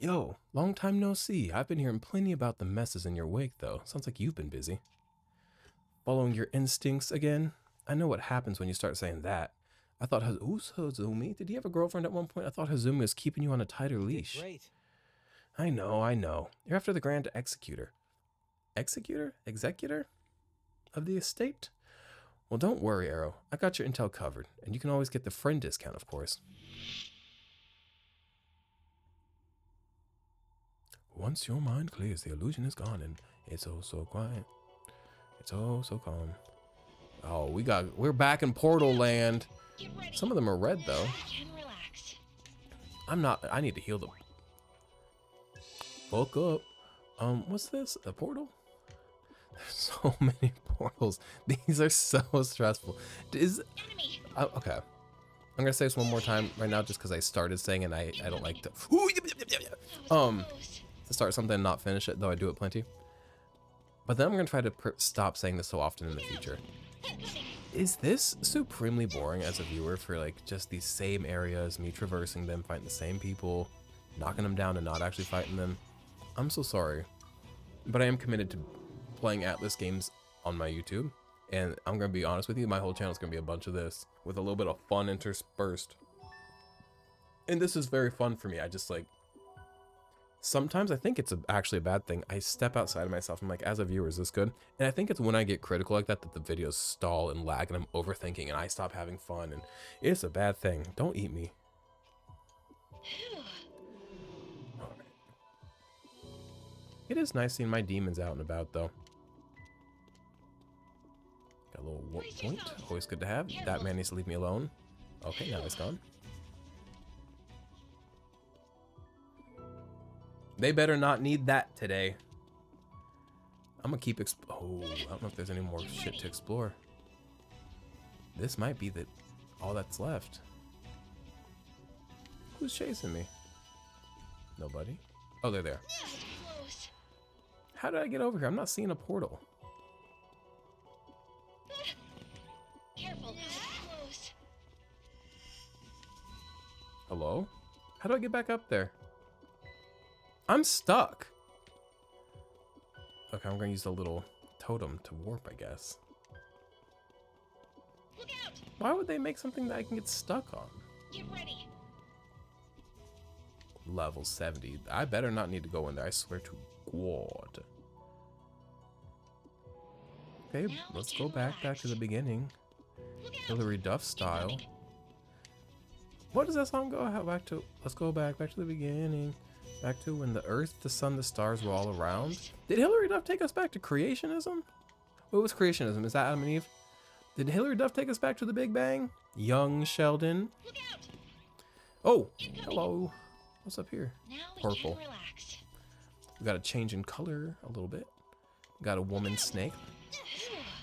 Yo, long time no see. I've been hearing plenty about the messes in your wake, though. Sounds like you've been busy. Following your instincts again? I know what happens when you start saying that. I thought, who's Hazumi? Did he have a girlfriend at one point? I thought Hazumi was keeping you on a tighter leash. Great. I know, I know. You're after the Grand Executor. Executor? Executor? Of the estate? Well, don't worry, Arrow. I got your intel covered, and you can always get the friend discount, of course. Once your mind clears, the illusion is gone, and it's oh so quiet. It's oh so calm. Oh, we got we're back in Portal Land. Some of them are red though. I'm not. I need to heal them. Bulk up. Um, what's this? A portal? There's <laughs> so many portals. These are so stressful. Is uh, okay. I'm gonna say this one more time right now, just because I started saying and I I don't like to. Um, to start something and not finish it, though I do it plenty. But then I'm gonna try to stop saying this so often in the future. Is this supremely boring as a viewer for like just these same areas, me traversing them, fighting the same people, knocking them down and not actually fighting them? I'm so sorry. But I am committed to playing Atlus games on my YouTube. And I'm going to be honest with you, my whole channel is going to be a bunch of this with a little bit of fun interspersed. And this is very fun for me. I just like sometimes I think it's a, actually a bad thing. I step outside of myself. I'm like, as a viewer, is this good? And I think it's when I get critical like that that the videos stall and lag and I'm overthinking and I stop having fun. And it's a bad thing. Don't eat me. It is nice seeing my demons out and about, though. Got a little warp point. Always good to have. That man needs to leave me alone. Okay, now he's gone. They better not need that today. I'm gonna keep exp- Oh, I don't know if there's any more shit to explore. This might be the all that's left. Who's chasing me? Nobody. Oh, they're there. How did I get over here? I'm not seeing a portal. Careful. Hello? How do I get back up there? I'm stuck. Okay, I'm gonna use the little totem to warp, I guess. Look out. Why would they make something that I can get stuck on? Get ready. Level 70. I better not need to go in there, I swear to God. Okay, Now let's go back back to the beginning. Hilary Duff style. What does that song go back to? Let's go back, back to the beginning. Back to when the earth, the sun, the stars were all around. Did Hilary Duff take us back to creationism? What was creationism? Is that Adam and Eve? Did Hilary Duff take us back to the Big Bang? Young Sheldon. Look out. Oh, hello. What's up here? Now we Purple. can relax. We got a change in color a little bit. Got a woman snake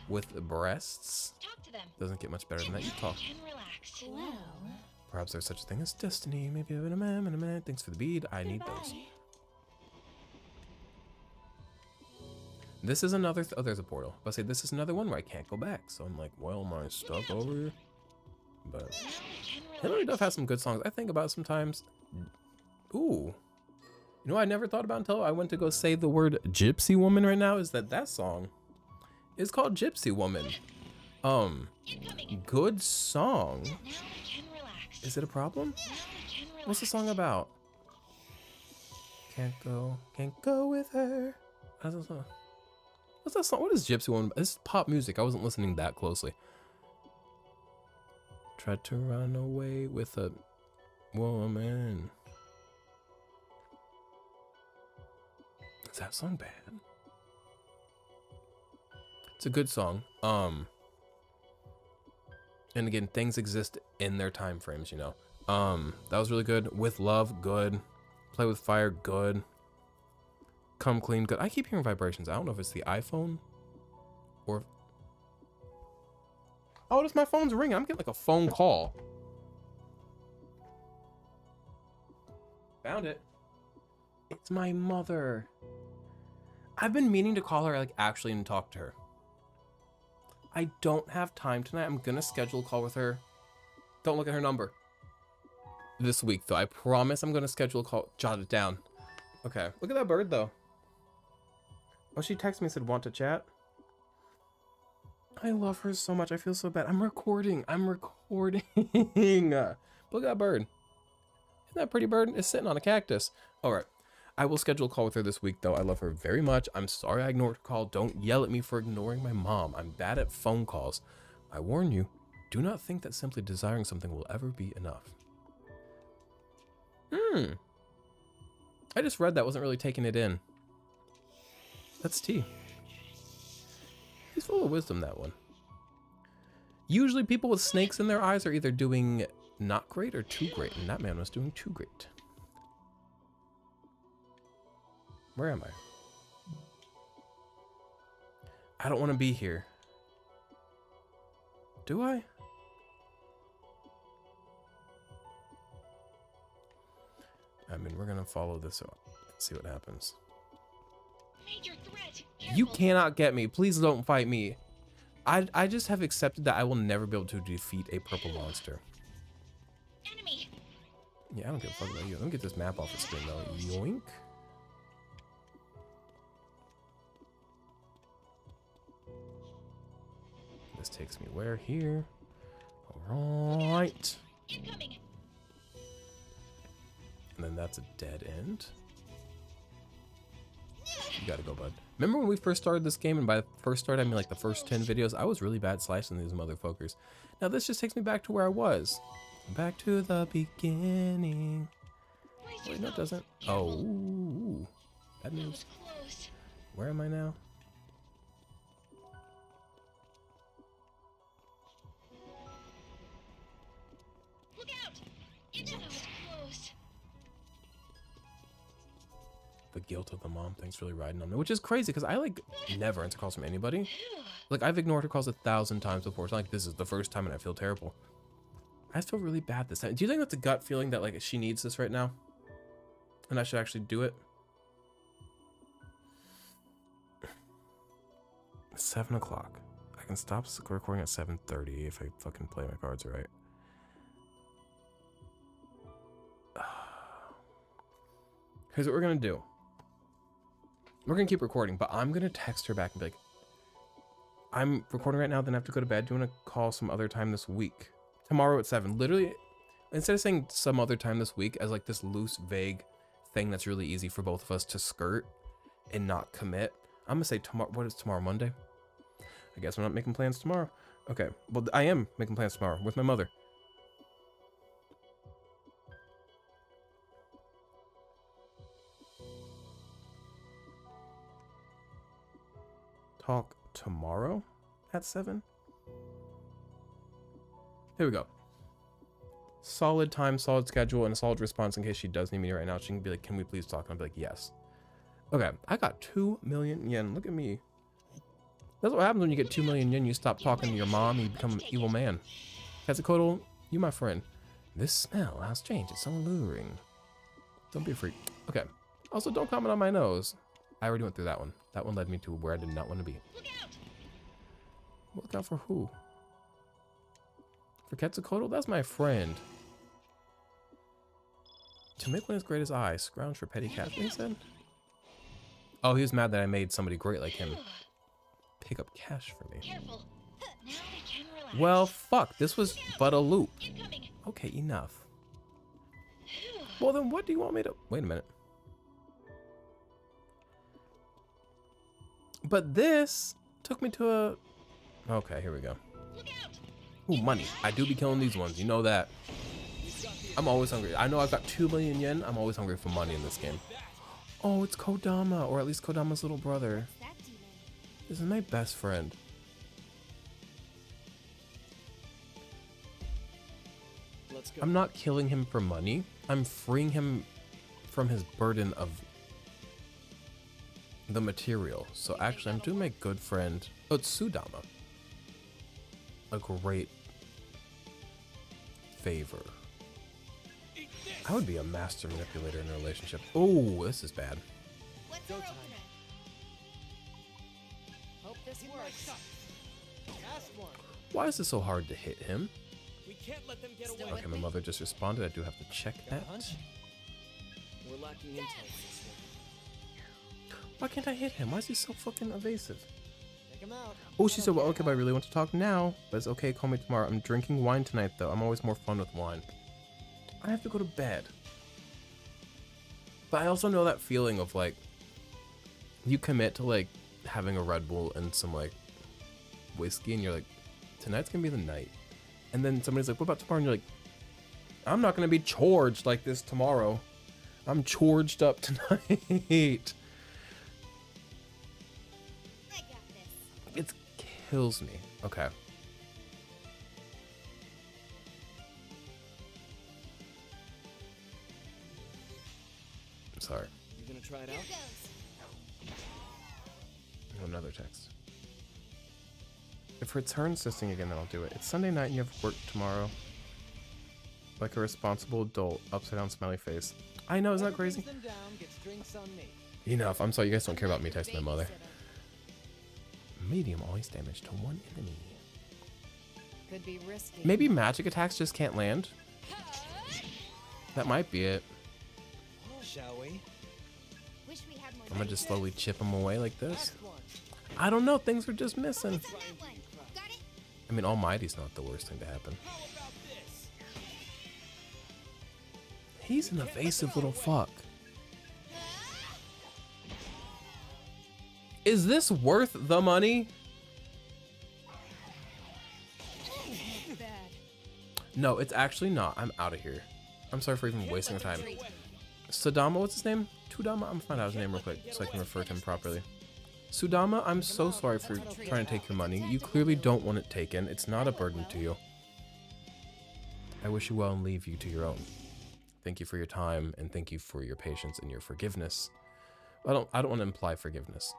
with breasts. Talk to them. Doesn't get much better than that. You talk. Can relax. Well, Perhaps there's such a thing as destiny. Maybe a man, in a minute. Thanks for the bead. I need those. This is another. Th- oh, there's a portal. I say this is another one where I can't go back. So I'm like, well, my stuff over here? But. Hilary Duff has some good songs. I think about sometimes. Ooh. You know I never thought about until I went to go say the word gypsy woman right now is that that song is called Gypsy Woman. Um, good song. Now we can relax. Is it a problem? What's the song about? Can't go, can't go with her. What's that song? What is Gypsy Woman? This is pop music. I wasn't listening that closely. Tried to run away with a woman. Is that song bad? It's a good song. Um and again, things exist in their time frames, you know. Um, that was really good. With love, good. Play with fire, good. Come clean, good. I keep hearing vibrations. I don't know if it's the iPhone or. Oh, does my phone's ringing? I'm getting like a phone call. Found it. It's my mother. I've been meaning to call her, like, actually, and talk to her. I don't have time tonight. I'm gonna schedule a call with her. Don't look at her number. This week, though. I promise I'm gonna schedule a call. Jot it down. Okay. Look at that bird, though. Oh, she texted me and said, want to chat? I love her so much. I feel so bad. I'm recording. I'm recording. <laughs> Look at that bird. Isn't that pretty bird? It's sitting on a cactus. All right. I will schedule a call with her this week, though. I love her very much. I'm sorry I ignored her call. Don't yell at me for ignoring my mom. I'm bad at phone calls. I warn you, do not think that simply desiring something will ever be enough. Hmm. I just read that, wasn't really taking it in. That's tea. He's full of wisdom, that one. Usually, people with snakes in their eyes are either doing not great or too great, and that man was doing too great. Where am I? I don't want to be here. Do I? I mean, we're gonna follow this up and See what happens. Major threat. You cannot get me. Please don't fight me. I, I just have accepted that I will never be able to defeat a purple monster. Enemy. Yeah, I don't give a fuck about you. Let me get this map off the screen though. Yoink. This takes me where? Here. Alright. And then that's a dead end. You gotta go, bud. Remember when we first started this game, and by first start I mean like the first 10 videos, I was really bad slicing these motherfuckers. Now this just takes me back to where I was. Back to the beginning. Wait, no, it doesn't. Oh. That news. Where am I now? The guilt of the mom thing's really riding on me, which is crazy because I like never answer calls from anybody. Like I've ignored her calls a thousand times before. It's like this is the first time and I feel terrible. I feel really bad this time. Do you think that's a gut feeling that like she needs this right now? And I should actually do it? Seven o'clock. I can stop recording at 7.30 if I fucking play my cards right. <sighs> Here's what we're gonna do. We're gonna keep recording, but I'm gonna text her back and be like, I'm recording right now, then I have to go to bed. Do you wanna call some other time this week? Tomorrow at seven. Literally, instead of saying some other time this week as like this loose, vague thing that's really easy for both of us to skirt and not commit, I'm gonna say tomorrow. What is tomorrow? Monday? I guess I'm not making plans tomorrow. Okay. Well, I am making plans tomorrow with my mother. Talk tomorrow at 7? Here we go. Solid time, solid schedule, and a solid response in case she does need me right now. She can be like, Can we please talk? And I'll be like, Yes. Okay, I got 2 million yen. Look at me. That's what happens when you get 2 million yen. You stop talking to your mom, you become an evil man. Quetzalcoatl, you my friend. This smell, how strange, it's so alluring. Don't be a freak. Okay. Also, don't comment on my nose. I already went through that one. That one led me to where I did not want to be. Look out! Look out for who? For Quetzalcoatl? That's my friend. To make one as great as I, scrounge for petty cash, he said? Oh, he was mad that I made somebody great like him pick up cash for me. Careful. Now we can relax. Well, fuck, this was but a loop. Okay, enough. Well, then what do you want me to... Wait a minute. But this took me to a... Okay, here we go. Ooh, money. I do be killing these ones. You know that. I'm always hungry. I know I've got 2 million yen. I'm always hungry for money in this game. Oh, it's Kodama, or at least Kodama's little brother. This is my best friend. Let's go. I'm not killing him for money. I'm freeing him from his burden of the material. So actually, I'm doing my good friend. Oh, it's Sudama. A great favor. I would be a master manipulator in a relationship. Oh, this is bad. What's our Go time. opener? Hope this works. Last one. Why is it so hard to hit him? We can't let them get away. Okay, my mother just responded. I do have to check that. We're lacking intel for this one. Why can't I hit him? Why is he so fucking evasive? Take him out. Oh, she said, well, okay, but I really want to talk now. But it's okay, call me tomorrow. I'm drinking wine tonight, though. I'm always more fun with wine. I have to go to bed. But I also know that feeling of, like, you commit to, like, having a Red Bull and some, like, whiskey, and you're like, tonight's gonna be the night. And then somebody's like, what about tomorrow? And you're like, I'm not gonna be charged like this tomorrow. I'm charged up <laughs> tonight. Kills me. Okay. I'm sorry. You gonna try it Here out? goes. Oh, another text. If her turn assisting again, then I'll do it. It's Sunday night and you have work tomorrow. Like a responsible adult, upside down smiley face. I know, isn't that crazy? brings them down gets drinks on me. Enough. I'm sorry, you guys don't care about me texting my mother. Babysitter. Medium always damage to one enemy. Could be risky. Maybe magic attacks just can't land. That might be it. Shall we? Wish we had more I'm gonna just slowly chip them away like this. I don't know. Things are just missing. It's on that one. Got it? I mean, Almighty's not the worst thing to happen. How about this? He's an evasive little fuck. Is this worth the money? No, it's actually not. I'm out of here. I'm sorry for even wasting your time. Sudama, what's his name? Tudama? I'm gonna find out his name real quick so I can refer to him properly. Sudama, I'm so sorry for trying to take your money. You clearly don't want it taken. It's not a burden to you. I wish you well and leave you to your own. Thank you for your time and thank you for your patience and your forgiveness. I don't I don't want to imply forgiveness.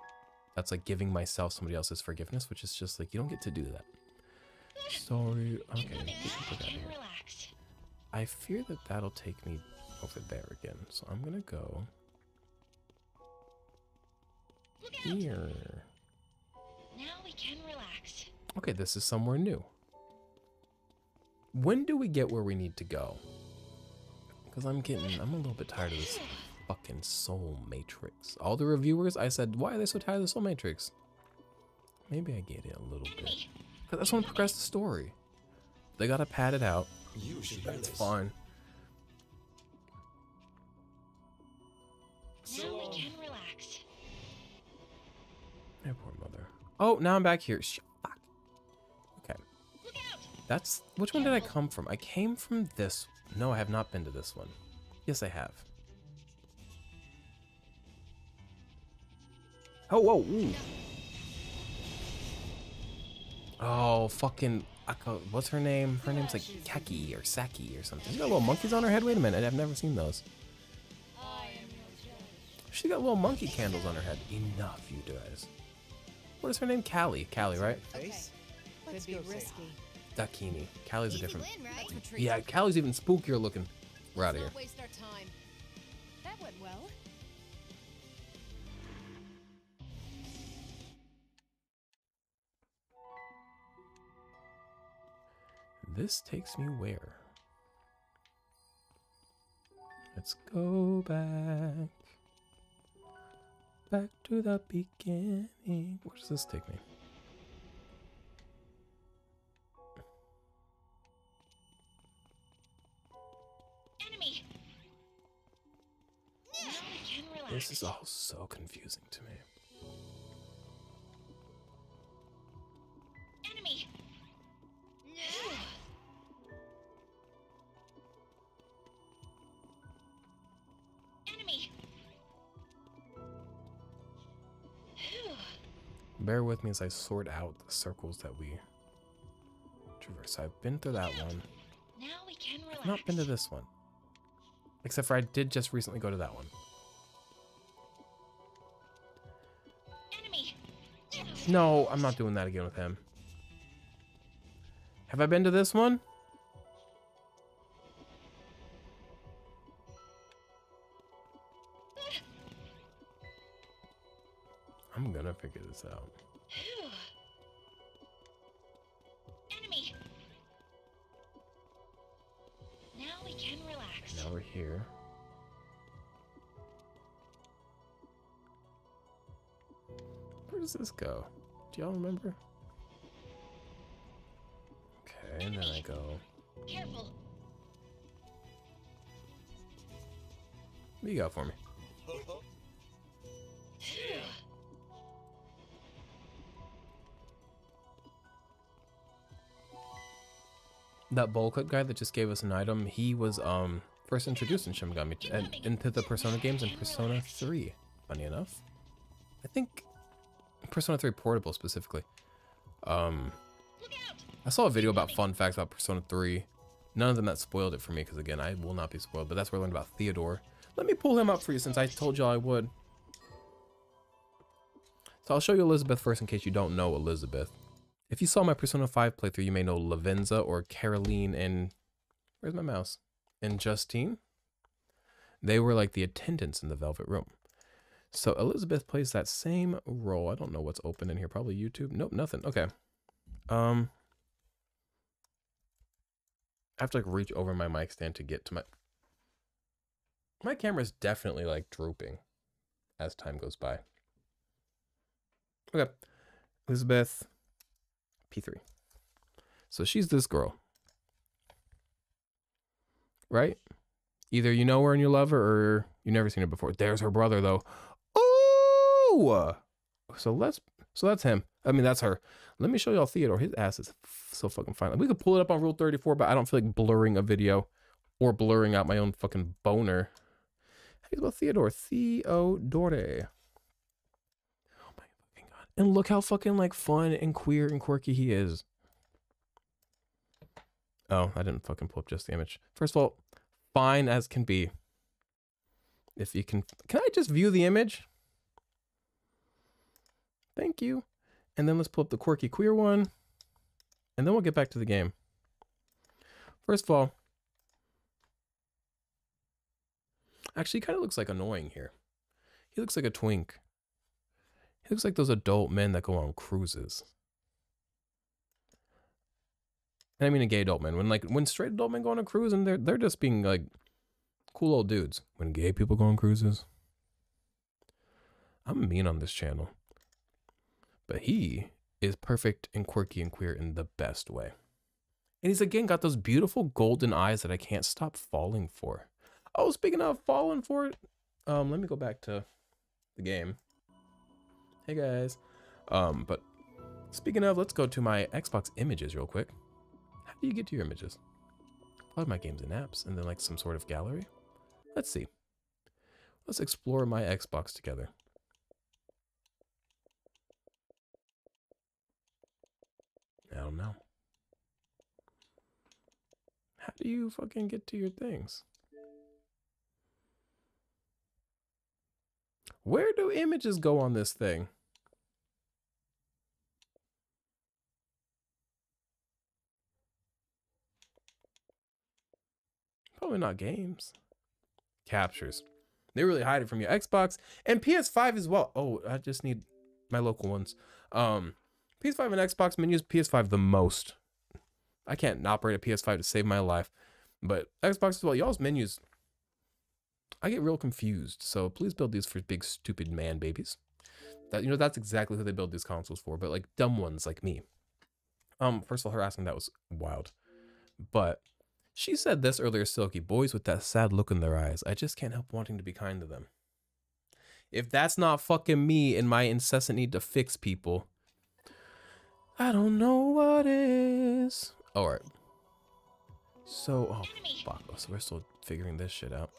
That's like giving myself somebody else's forgiveness, which is just like you don't get to do that. Sorry. Okay. Now we can relax. I fear that that'll take me over there again. So I'm gonna go here. Now we can relax. Okay, this is somewhere new. When do we get where we need to go? Because I'm getting, I'm a little bit tired of this fucking Soul Matrix. All the reviewers, I said, why are they so tired of the Soul Matrix? Maybe I get it a little bit. Enemy! Because I just want to progress the story. They gotta pad it out. You should hear That's this. fine. Now we can relax. Hey, poor mother. Oh, now I'm back here. Sh- fuck. Okay. Look out! That's which one did I come from? I came from this. No, I have not been to this one. Yes, I have. Oh, whoa, ooh. Oh, fucking. Aka- What's her name? Her name's like Kaki or Saki or something. She's got little monkeys on her head. Wait a minute, I've never seen those. She got little monkey candles on her head. Enough, you guys. What is her name? Callie. Callie, right? Face? Could be risky. Dakini. Callie's a different. win, right? Yeah, Callie's even spookier looking. We're out of here. Waste our time. That went well. This takes me where? Let's go back. Back to the beginning. Where does this take me? Enemy! Now we relax. This is all so confusing to me. Bear with me as I sort out the circles that we traverse. I've been through that one. Now we can relax. I've not been to this one. Except for I did just recently go to that one. Enemy! No, I'm not doing that again with him. Have I been to this one? You got for me? That bowl cut guy that just gave us an item, he was um first introduced in Shin Megami and into the Persona games in Persona 3. Funny enough, I think Persona 3 Portable specifically. Um, I saw a video about fun facts about Persona 3. None of them that spoiled it for me, because again, I will not be spoiled. But that's where I learned about Theodore. Let me pull him up for you since I told y'all I would. So I'll show you Elizabeth first in case you don't know Elizabeth. If you saw my Persona 5 playthrough, you may know Lavenza or Caroline and... Where's my mouse? And Justine. They were like the attendants in the Velvet Room. So Elizabeth plays that same role. I don't know what's open in here. Probably YouTube. Nope, nothing. Okay. Um, I have to like reach over my mic stand to get to my. My camera's definitely like drooping as time goes by. Okay, Elizabeth, P3. So she's this girl, right? Either you know her and you love her, or you've never seen her before. There's her brother though. Oh, so let's. So that's him. I mean, that's her. Let me show y'all Theodore. His ass is so fucking fine. We could pull it up on Rule 34, but I don't feel like blurring a video or blurring out my own fucking boner. About Theodore? Theodore. Oh my fucking god! And look how fucking like fun and queer and quirky he is. Oh, I didn't fucking pull up just the image. First of all, fine as can be. If you can, can I just view the image? Thank you. And then let's pull up the quirky queer one. And then we'll get back to the game. First of all, actually, kind of looks like annoying here. He looks like a twink. He looks like those adult men that go on cruises. And I mean a gay adult man. When like when straight adult men go on a cruise and they're they're just being like cool old dudes. When gay people go on cruises, I'm mean on this channel. But he is perfect and quirky and queer in the best way. And he's again got those beautiful golden eyes that I can't stop falling for. Oh, speaking of falling for it, um, let me go back to the game. Hey guys. Um, but speaking of, let's go to my Xbox images real quick. How do you get to your images? Of my games and apps, and then like some sort of gallery. Let's see. Let's explore my Xbox together. I don't know. How do you fucking get to your things? Where do images go on this thing? Probably not games. Captures. They really hide it from your Xbox and PS5 as well. Oh, I just need my local ones. Um, PS5 and Xbox menus, PS5 the most. I can't operate a PS5 to save my life. But Xbox as well, y'all's menus, I get real confused. So please build these for big stupid man babies. That you know that's exactly who they build these consoles for, but like dumb ones like me. Um, first of all, her asking that was wild. But she said this earlier, Silky, boys with that sad look in their eyes. I just can't help wanting to be kind to them. If that's not fucking me and my incessant need to fix people, I don't know what is. All right. So, oh, fuck. So we're still figuring this shit out.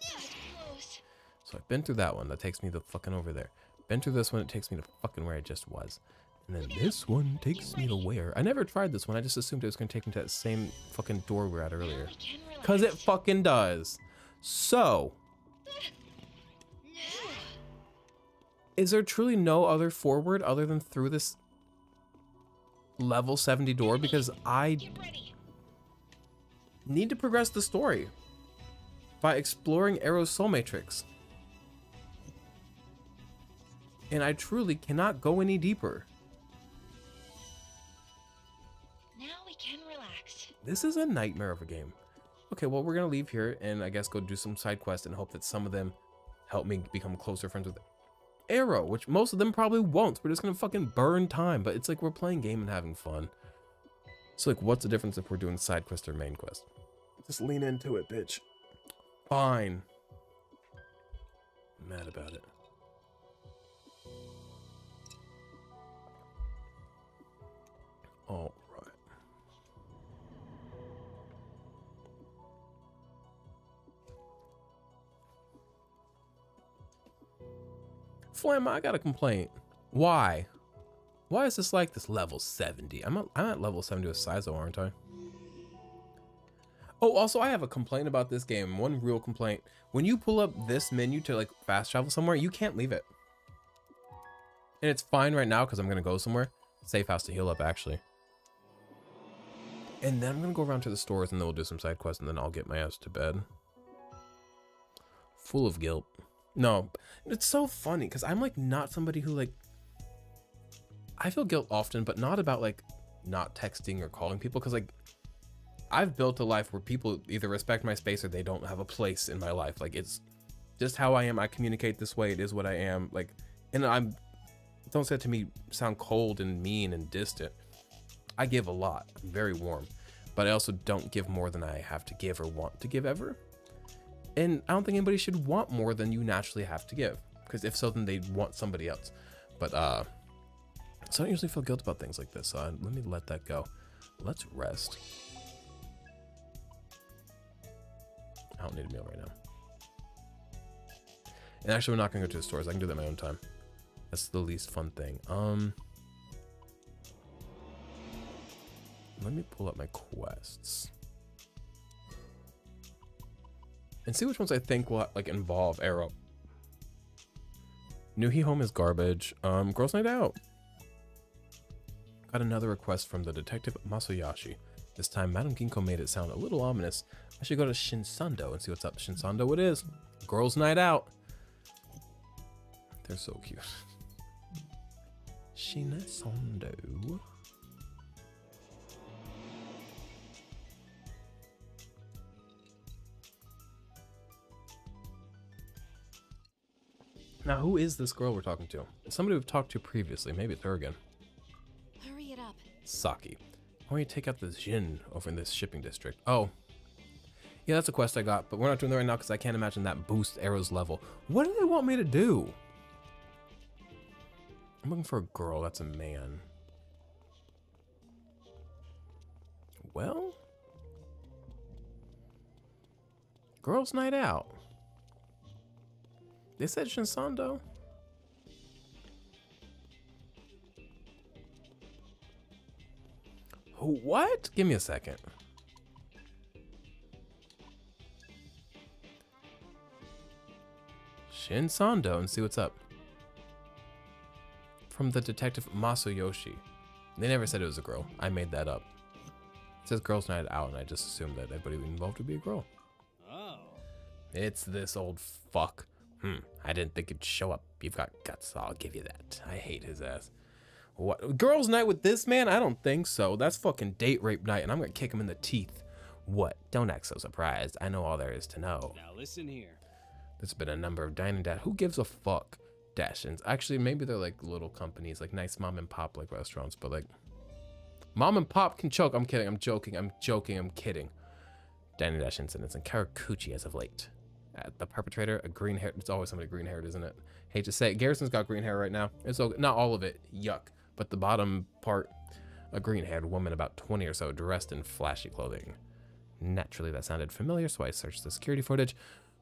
So I've been through that one. That takes me to fucking over there. Been through this one. It takes me to fucking where I just was. And then this one takes me to where? I never tried this one. I just assumed it was going to take me to that same fucking door we were at earlier. Because it fucking does. So, is there truly no other forward other than through this level 70 door? Because I need to progress the story by exploring Arrow's Soul Matrix. And I truly cannot go any deeper. Now we can relax. This is a nightmare of a game. Okay, well, we're gonna leave here and I guess go do some side quests and hope that some of them help me become closer friends with Arrow, which most of them probably won't. We're just gonna fucking burn time, but it's like we're playing game and having fun. So like, what's the difference if we're doing side quest or main quest? Just lean into it, bitch. Fine. I'm mad about it. All right. Flamma, I got a complaint. Why? Why is this like this level 70? I'm at, I'm at level 70 with Saizo, aren't I? Oh, also, I have a complaint about this game. One real complaint. When you pull up this menu to like fast travel somewhere, you can't leave it. And it's fine right now because I'm going to go somewhere. Safe house to heal up, actually. And then I'm going to go around to the stores and then we'll do some side quests and then I'll get my ass to bed. Full of guilt. No, it's so funny because I'm like not somebody who like. I feel guilt often, but not about like not texting or calling people because like I've built a life where people either respect my space or they don't have a place in my life. Like it's just how I am. I communicate this way. It is what I am. Like, and I'm don't say it to me sound cold and mean and distant. I give a lot. I'm very warm, but I also don't give more than I have to give or want to give ever. And I don't think anybody should want more than you naturally have to give. Because if so, then they'd want somebody else. But, uh, so I don't usually feel guilt about things like this. So let me let that go. Let's rest. I don't need a meal right now. And actually, we're not gonna go to the stores. I can do that my own time. That's the least fun thing. Um, let me pull up my quests and see which ones I think will like involve Arrow. New He Home is garbage. Um, Girls Night Out. Got another request from the detective Masayoshi. This time, Madame Ginko made it sound a little ominous. I should go to Shinsando and see what's up. Shinsando it is. Girls Night Out. They're so cute. <laughs> Shinsando. Now, who is this girl we're talking to? Somebody we've talked to previously. Maybe it's her again. Hurry it up. Saki. Why don't you take out the Jin over in this shipping district? Oh. Yeah, that's a quest I got, but we're not doing that right now because I can't imagine that boost Arrow's level. What do they want me to do? I'm looking for a girl. That's a man. Well? Girls' night out. They said Shinsando. What? Give me a second. Shin Sando and see what's up. From the detective Masayoshi. They never said it was a girl. I made that up. It says girls night out and I just assumed that everybody involved would be a girl. Oh. It's this old fuck. Hmm, I didn't think it'd show up. You've got guts, I'll give you that. I hate his ass. What? Girls' night with this man? I don't think so. That's fucking date rape night, and I'm gonna kick him in the teeth. What? Don't act so surprised. I know all there is to know. Now listen here. There's been a number of dining dash. Who gives a fuck? Dashins. Actually, maybe they're like little companies, like nice mom and pop like restaurants, but like mom and pop can choke. I'm kidding. I'm joking. I'm joking. I'm kidding. Dining dash incidents in Karakucho as of late. The perpetrator, a green hair. It's always somebody green haired, isn't it? Hate to say it. Garrison's got green hair right now. It's okay. Not all of it. Yuck. But the bottom part, a green haired woman about 20 or so dressed in flashy clothing. Naturally, that sounded familiar, so I searched the security footage.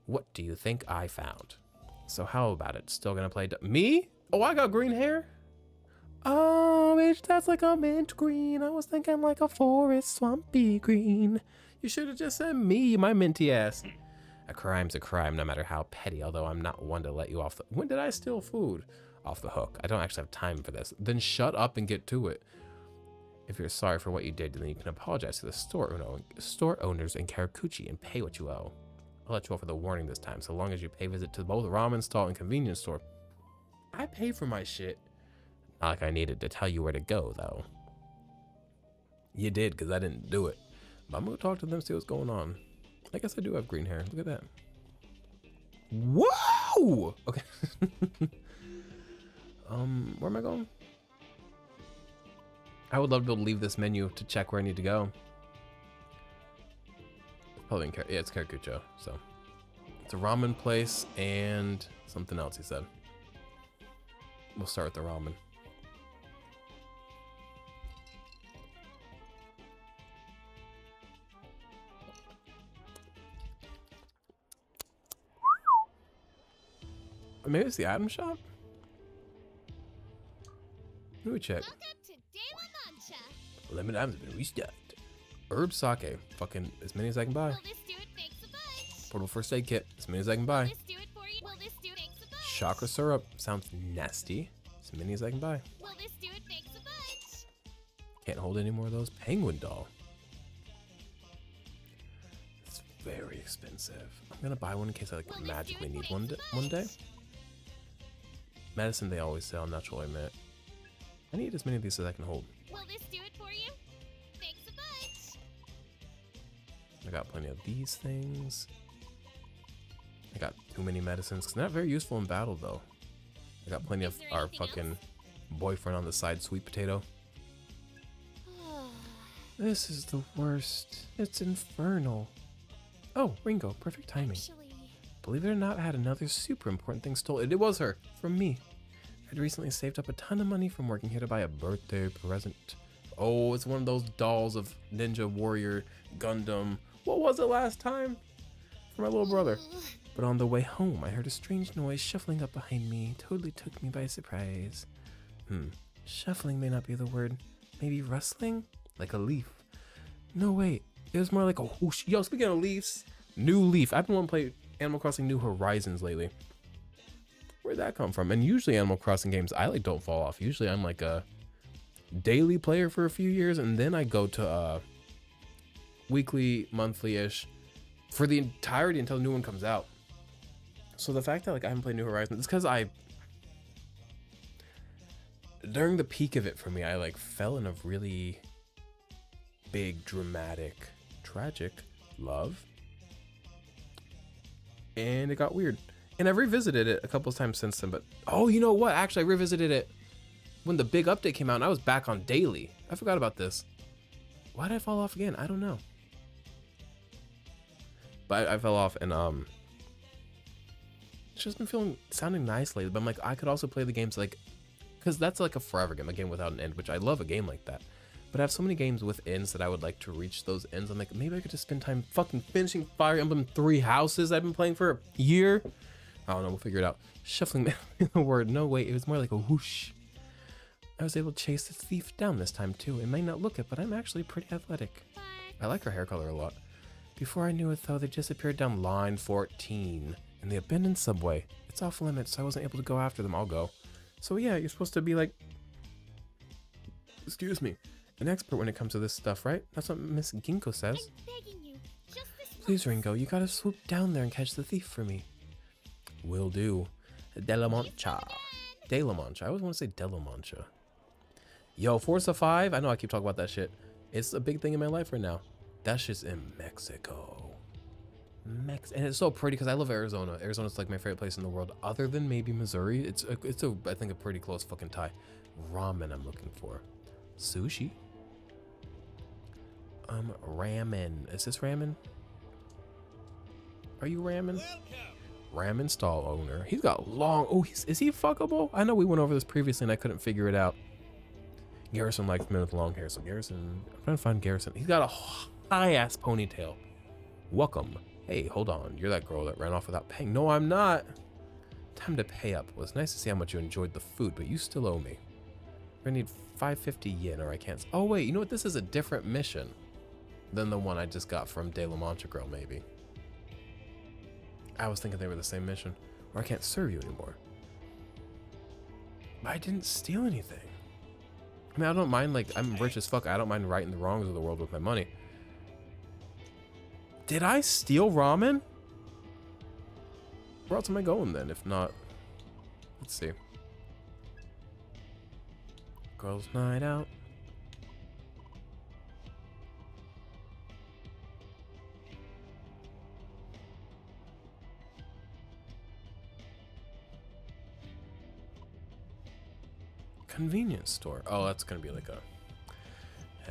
What do you think I found? So how about it? Still gonna play me? Oh, I got green hair. Oh, bitch, that's like a mint green. I was thinking like a forest swampy green. You should have just said me, my minty ass. A crime's a crime, no matter how petty. Although I'm not one to let you off the. When did I steal food? Off the hook. I don't actually have time for this. Then shut up and get to it. If you're sorry for what you did, then you can apologize to the store, owner, store owners in Karakucho and pay what you owe. I'll let you off with a warning this time, so long as you pay visit to both ramen stall and convenience store. I pay for my shit. Not like I needed to tell you where to go, though. You did, because I didn't do it. But I'm going to talk to them, see what's going on. I guess I do have green hair. Look at that. Whoa! Okay. <laughs> um, where am I going? I would love to be able to leave this menu to check where I need to go. Probably in Kar- yeah, it's Karakucho. So it's a ramen place and something else. He said. We'll start with the ramen. Maybe it's the item shop. Let me check. Welcome to Dewa Lemon items have been restocked. Herb sake. Fucking as many as I can buy. Will this do it? Thanks a bunch. Portable first aid kit. As many as I can buy. this do it for you? Will this do it? Thanks a bunch. Chakra syrup. Sounds nasty. As many as I can buy. Will this do it? Thanks a bunch. Can't hold any more of those. Penguin doll. It's very expensive. I'm gonna buy one in case I like magically need one Thanks d- a one day. Medicine they always sell. Natural mint. I need as many of these as I can hold. Will this do it for you? Thanks a bunch. I got plenty of these things. I got too many medicines. 'cause they're not very useful in battle though. I got plenty of our anything else? fucking boyfriend on the side, sweet potato. <sighs> This is the worst. It's infernal. Oh, Ringo, perfect timing. Actually, Believe it or not, I had another super important thing stolen. It was her, from me. I'd recently saved up a ton of money from working here to buy a birthday present. Oh, it's one of those dolls of Ninja Warrior Gundam. What was it last time? For my little brother. But on the way home, I heard a strange noise shuffling up behind me. Totally took me by surprise. Hmm. Shuffling may not be the word. Maybe rustling? Like a leaf. No, wait. It was more like a whoosh. Yo, speaking of leaves, new leaf. I've been wanting to play Animal Crossing New Horizons lately. Where'd that come from? And usually Animal Crossing games, I like don't fall off. Usually I'm like a daily player for a few years, and then I go to uh weekly, monthly-ish for the entirety until a new one comes out. So the fact that like I haven't played New Horizons, it's because I during the peak of it for me, I like fell in a really big, dramatic, tragic love. And it got weird. And I've revisited it a couple times since then, but oh, you know what? Actually, I revisited it when the big update came out and I was back on daily. I forgot about this. Why did I fall off again? I don't know. But I, I fell off and um it's just been feeling sounding nice lately. But I'm like, I could also play the games like because that's like a forever game, a game without an end, which I love a game like that. But I have so many games with ends that I would like to reach those ends. I'm like, maybe I could just spend time fucking finishing Fire Emblem Three Houses I've been playing for a year. I don't know, we'll figure it out. Shuffling <laughs> the word. No, wait, it was more like a whoosh. I was able to chase the thief down this time too. It may not look it, but I'm actually pretty athletic. I like her hair color a lot. Before I knew it though, they disappeared down line 14 in the abandoned subway. It's off limits, so I wasn't able to go after them. I'll go. So yeah, you're supposed to be like, excuse me, an expert when it comes to this stuff, right? That's what Miss Ginko says. You. Please. Ringo, you gotta swoop down there and catch the thief for me. Will do. De La Mancha. De La Mancha. I always want to say De La Mancha. Yo, Forza 5. I know I keep talking about that shit. It's a big thing in my life right now. That's just in Mexico. Mex and it's so pretty because I love Arizona. Arizona's like my favorite place in the world, other than maybe Missouri. It's a, it's a I think a pretty close fucking tie. Ramen I'm looking for. Sushi. Um, ramen. Is this ramen? Are you ramen? Ramen stall owner. He's got long. Oh, is he fuckable? I know we went over this previously and I couldn't figure it out. Garrison likes men with long hair, so Garrison. I'm trying to find Garrison. He's got a high ass ponytail. Welcome. Hey, hold on. You're that girl that ran off without paying. No, I'm not. Time to pay up. Well, it's nice to see how much you enjoyed the food, but you still owe me. We're need 550 yen or I can't. Oh, wait. You know what? This is a different mission than the one I just got from De La Mancha Girl, maybe. I was thinking they were the same mission. Or I can't serve you anymore. But I didn't steal anything. I mean, I don't mind, like, I'm rich as fuck. I don't mind righting the wrongs of the world with my money. Did I steal ramen? Where else am I going then, if not? Let's see. Girls' night out. Convenience store. Oh, that's gonna be like a.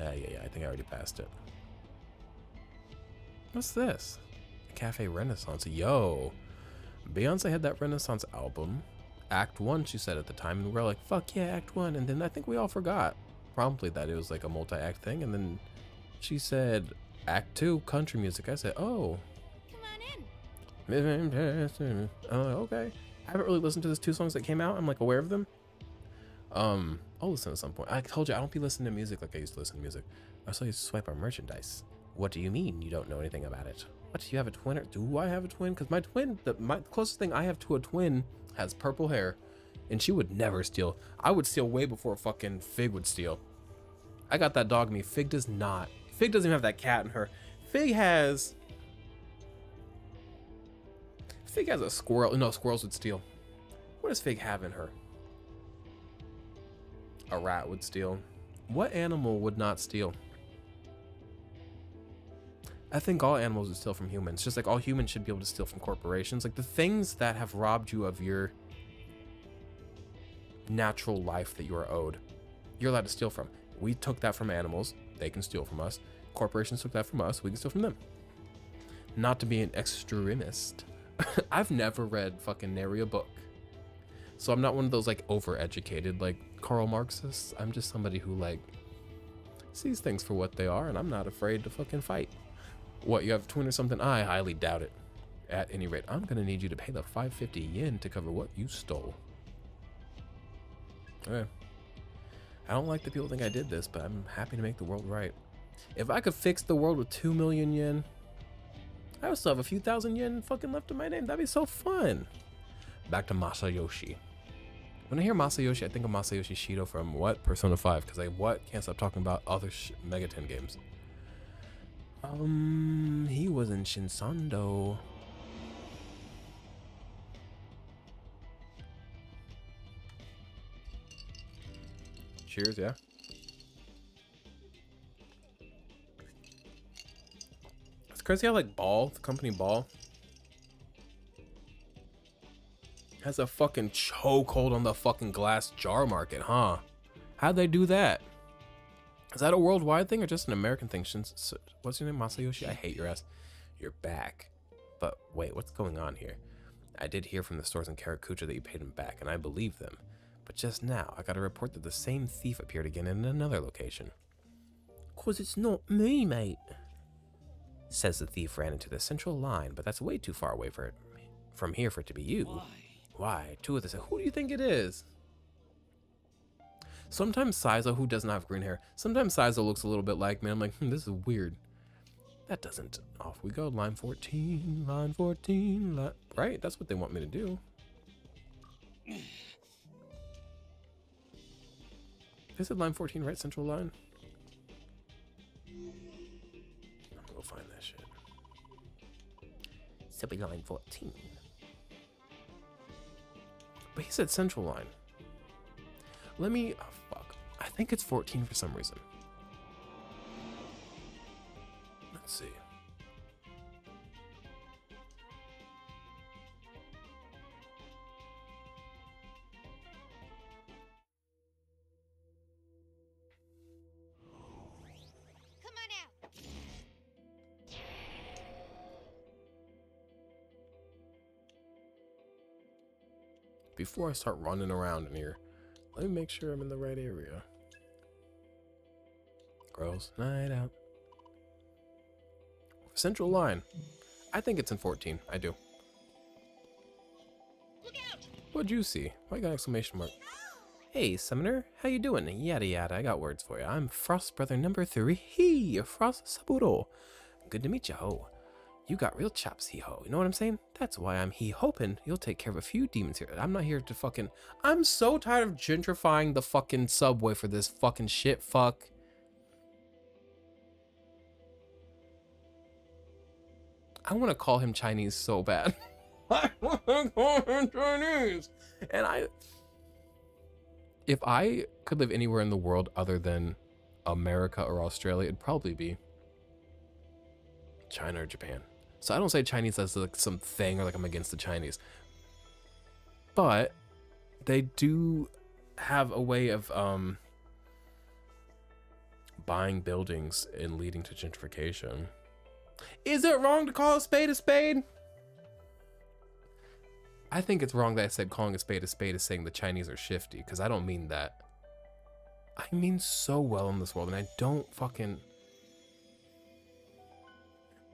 Uh, yeah, yeah. I think I already passed it. What's this? A Cafe Renaissance. Yo, Beyonce had that Renaissance album. Act one, she said at the time, and we were like, "Fuck yeah, Act one." And then I think we all forgot promptly that it was like a multi-act thing. And then she said, "Act two, country music." I said, "Oh." Come on in. <laughs> I'm like, okay. I haven't really listened to those two songs that came out. I'm like aware of them. Um, I'll listen at some point. I told you I don't be listening to music like I used to listen to music. I saw you swipe our merchandise. What do you mean you don't know anything about it? What? do You have a twin? Or do I have a twin? Because my twin, the my closest thing I have to a twin, has purple hair, and she would never steal. I would steal way before fucking Fig would steal. I got that dog me. Fig does not. Fig doesn't even have that cat in her. Fig has. Fig has a squirrel. No, squirrels would steal. What does Fig have in her? A rat would steal. What animal would not steal? I think all animals would steal from humans. Just like all humans should be able to steal from corporations. Like the things that have robbed you of your natural life that you are owed, you're allowed to steal from. We took that from animals. They can steal from us. Corporations took that from us. We can steal from them. Not to be an extremist. <laughs> I've never read fucking nary a book. So I'm not one of those like overeducated like Karl Marxists. I'm just somebody who like sees things for what they are and I'm not afraid to fucking fight. What, you have twin or something? I highly doubt it. At any rate, I'm gonna need you to pay the 550 yen to cover what you stole. Okay. I don't like that people think I did this, but I'm happy to make the world right. If I could fix the world with 2 million yen, I would still have a few thousand yen fucking left in my name. That'd be so fun. Back to Masayoshi. When I hear Masayoshi, I think of Masayoshi Shido from what? Persona 5, because I what? Can't stop talking about other sh- Megaten games. Um, he was in Shinsando. Cheers, yeah. It's crazy how like Ball, the company Ball, has a fucking chokehold on the fucking glass jar market, huh? How'd they do that? Is that a worldwide thing or just an American thing? Shins- What's your name, Masayoshi? I hate your ass. You're back. But wait, what's going on here? I did hear from the stores in Karakucho that you paid him back, and I believe them. But just now, I got a report that the same thief appeared again in another location. Cause it's not me, mate. Says the thief ran into the central line, but that's way too far away for it, from here for it to be you. Why? Why? Two of this. Who do you think it is? Sometimes Saizo, who doesn't have green hair, sometimes Saizo looks a little bit like me. I'm like, hmm, this is weird. That doesn't. Off we go. Line 14, line 14, line... right? That's what they want me to do. Is it line 14, right? Central line? I'm gonna go find that shit. So be line 14. But he said central line. Let me. Oh, fuck. I think it's 14 for some reason. Let's see. Before I start running around in here, let me make sure I'm in the right area. Girls, night out. Central line. I think it's in 14. I do. Look out. What'd you see? Why you got an exclamation mark? Hey, Summoner. How you doing? Yada yada. I got words for you. I'm Frost Brother number three. He, Frost Saburo. Good to meet you, oh, ho. You got real chops, he ho. You know what I'm saying? That's why I'm he hoping you'll take care of a few demons here. I'm not here to fucking. I'm so tired of gentrifying the fucking subway for this fucking shit. Fuck. I want to call him Chinese so bad. <laughs> I want to call him Chinese. And I. If I could live anywhere in the world other than America or Australia, it'd probably be China or Japan. So I don't say Chinese as like some thing or like I'm against the Chinese. But they do have a way of um buying buildings and leading to gentrification. Is it wrong to call a spade a spade? I think it's wrong that I said calling a spade a spade is saying the Chinese are shifty, because I don't mean that. I mean so well in this world, and I don't fucking.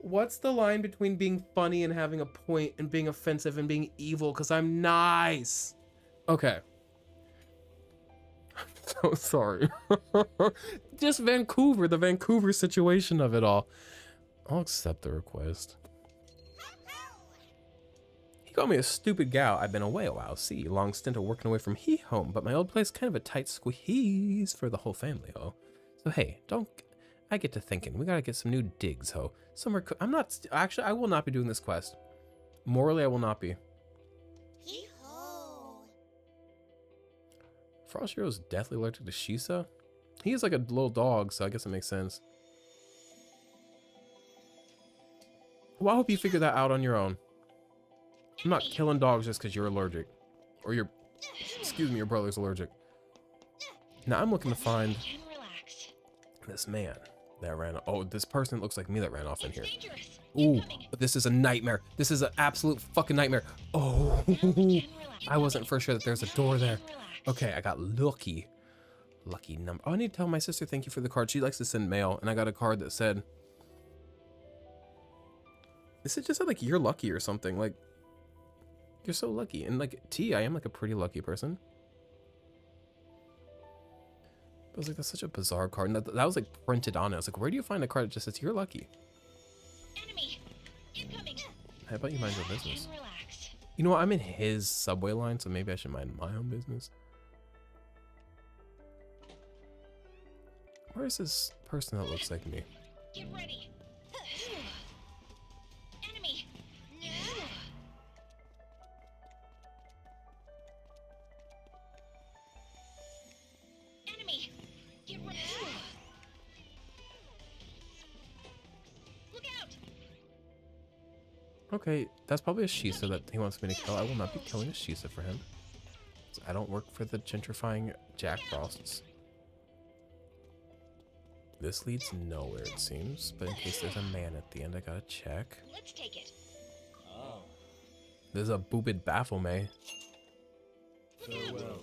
What's the line between being funny and having a point and being offensive and being evil? Because I'm nice. Okay. <laughs> I'm so sorry. <laughs> Just Vancouver, the Vancouver situation of it all. I'll accept the request. He called me a stupid gal. I've been away a while. See, long stint of working away from he home, but my old place kind of a tight squeeze for the whole family, ho. So hey, don't. I get to thinking we gotta get some new digs, ho. Somewhere. I'm not. Actually, I will not be doing this quest. Morally, I will not be. Hee ho. Frost Hero's deathly allergic to Shisa. He is like a little dog, so I guess it makes sense. Well, I hope you figure that out on your own. I'm not killing dogs just because you're allergic. Or your, excuse me, your brother's allergic. Now I'm looking to find this man that ran. Oh, this person looks like me that ran off in here. Ooh, this is a nightmare. This is an absolute fucking nightmare. Oh, <laughs> I wasn't for sure that there's a door there. Okay, I got lucky. Lucky number. Oh, I need to tell my sister thank you for the card. She likes to send mail, and I got a card that said, Is it just like you're lucky or something? Like you're so lucky. And like T, I am like a pretty lucky person. I was like, that's such a bizarre card. And that, that was like printed on it. I was like, where do you find a card that just says you're lucky? Enemy! Incoming! How about you mind your business? relax. You know what? I'm in his subway line, so maybe I should mind my own business. Where's this person that looks like me? Get ready. Okay, that's probably a Shisa that he wants me to kill. I will not be killing a Shisa for him. I don't work for the gentrifying Jack Frosts. This leads nowhere, it seems. But in case there's a man at the end, I gotta check. Let's take it. Oh. There's a boobid Baphomet. Farewell.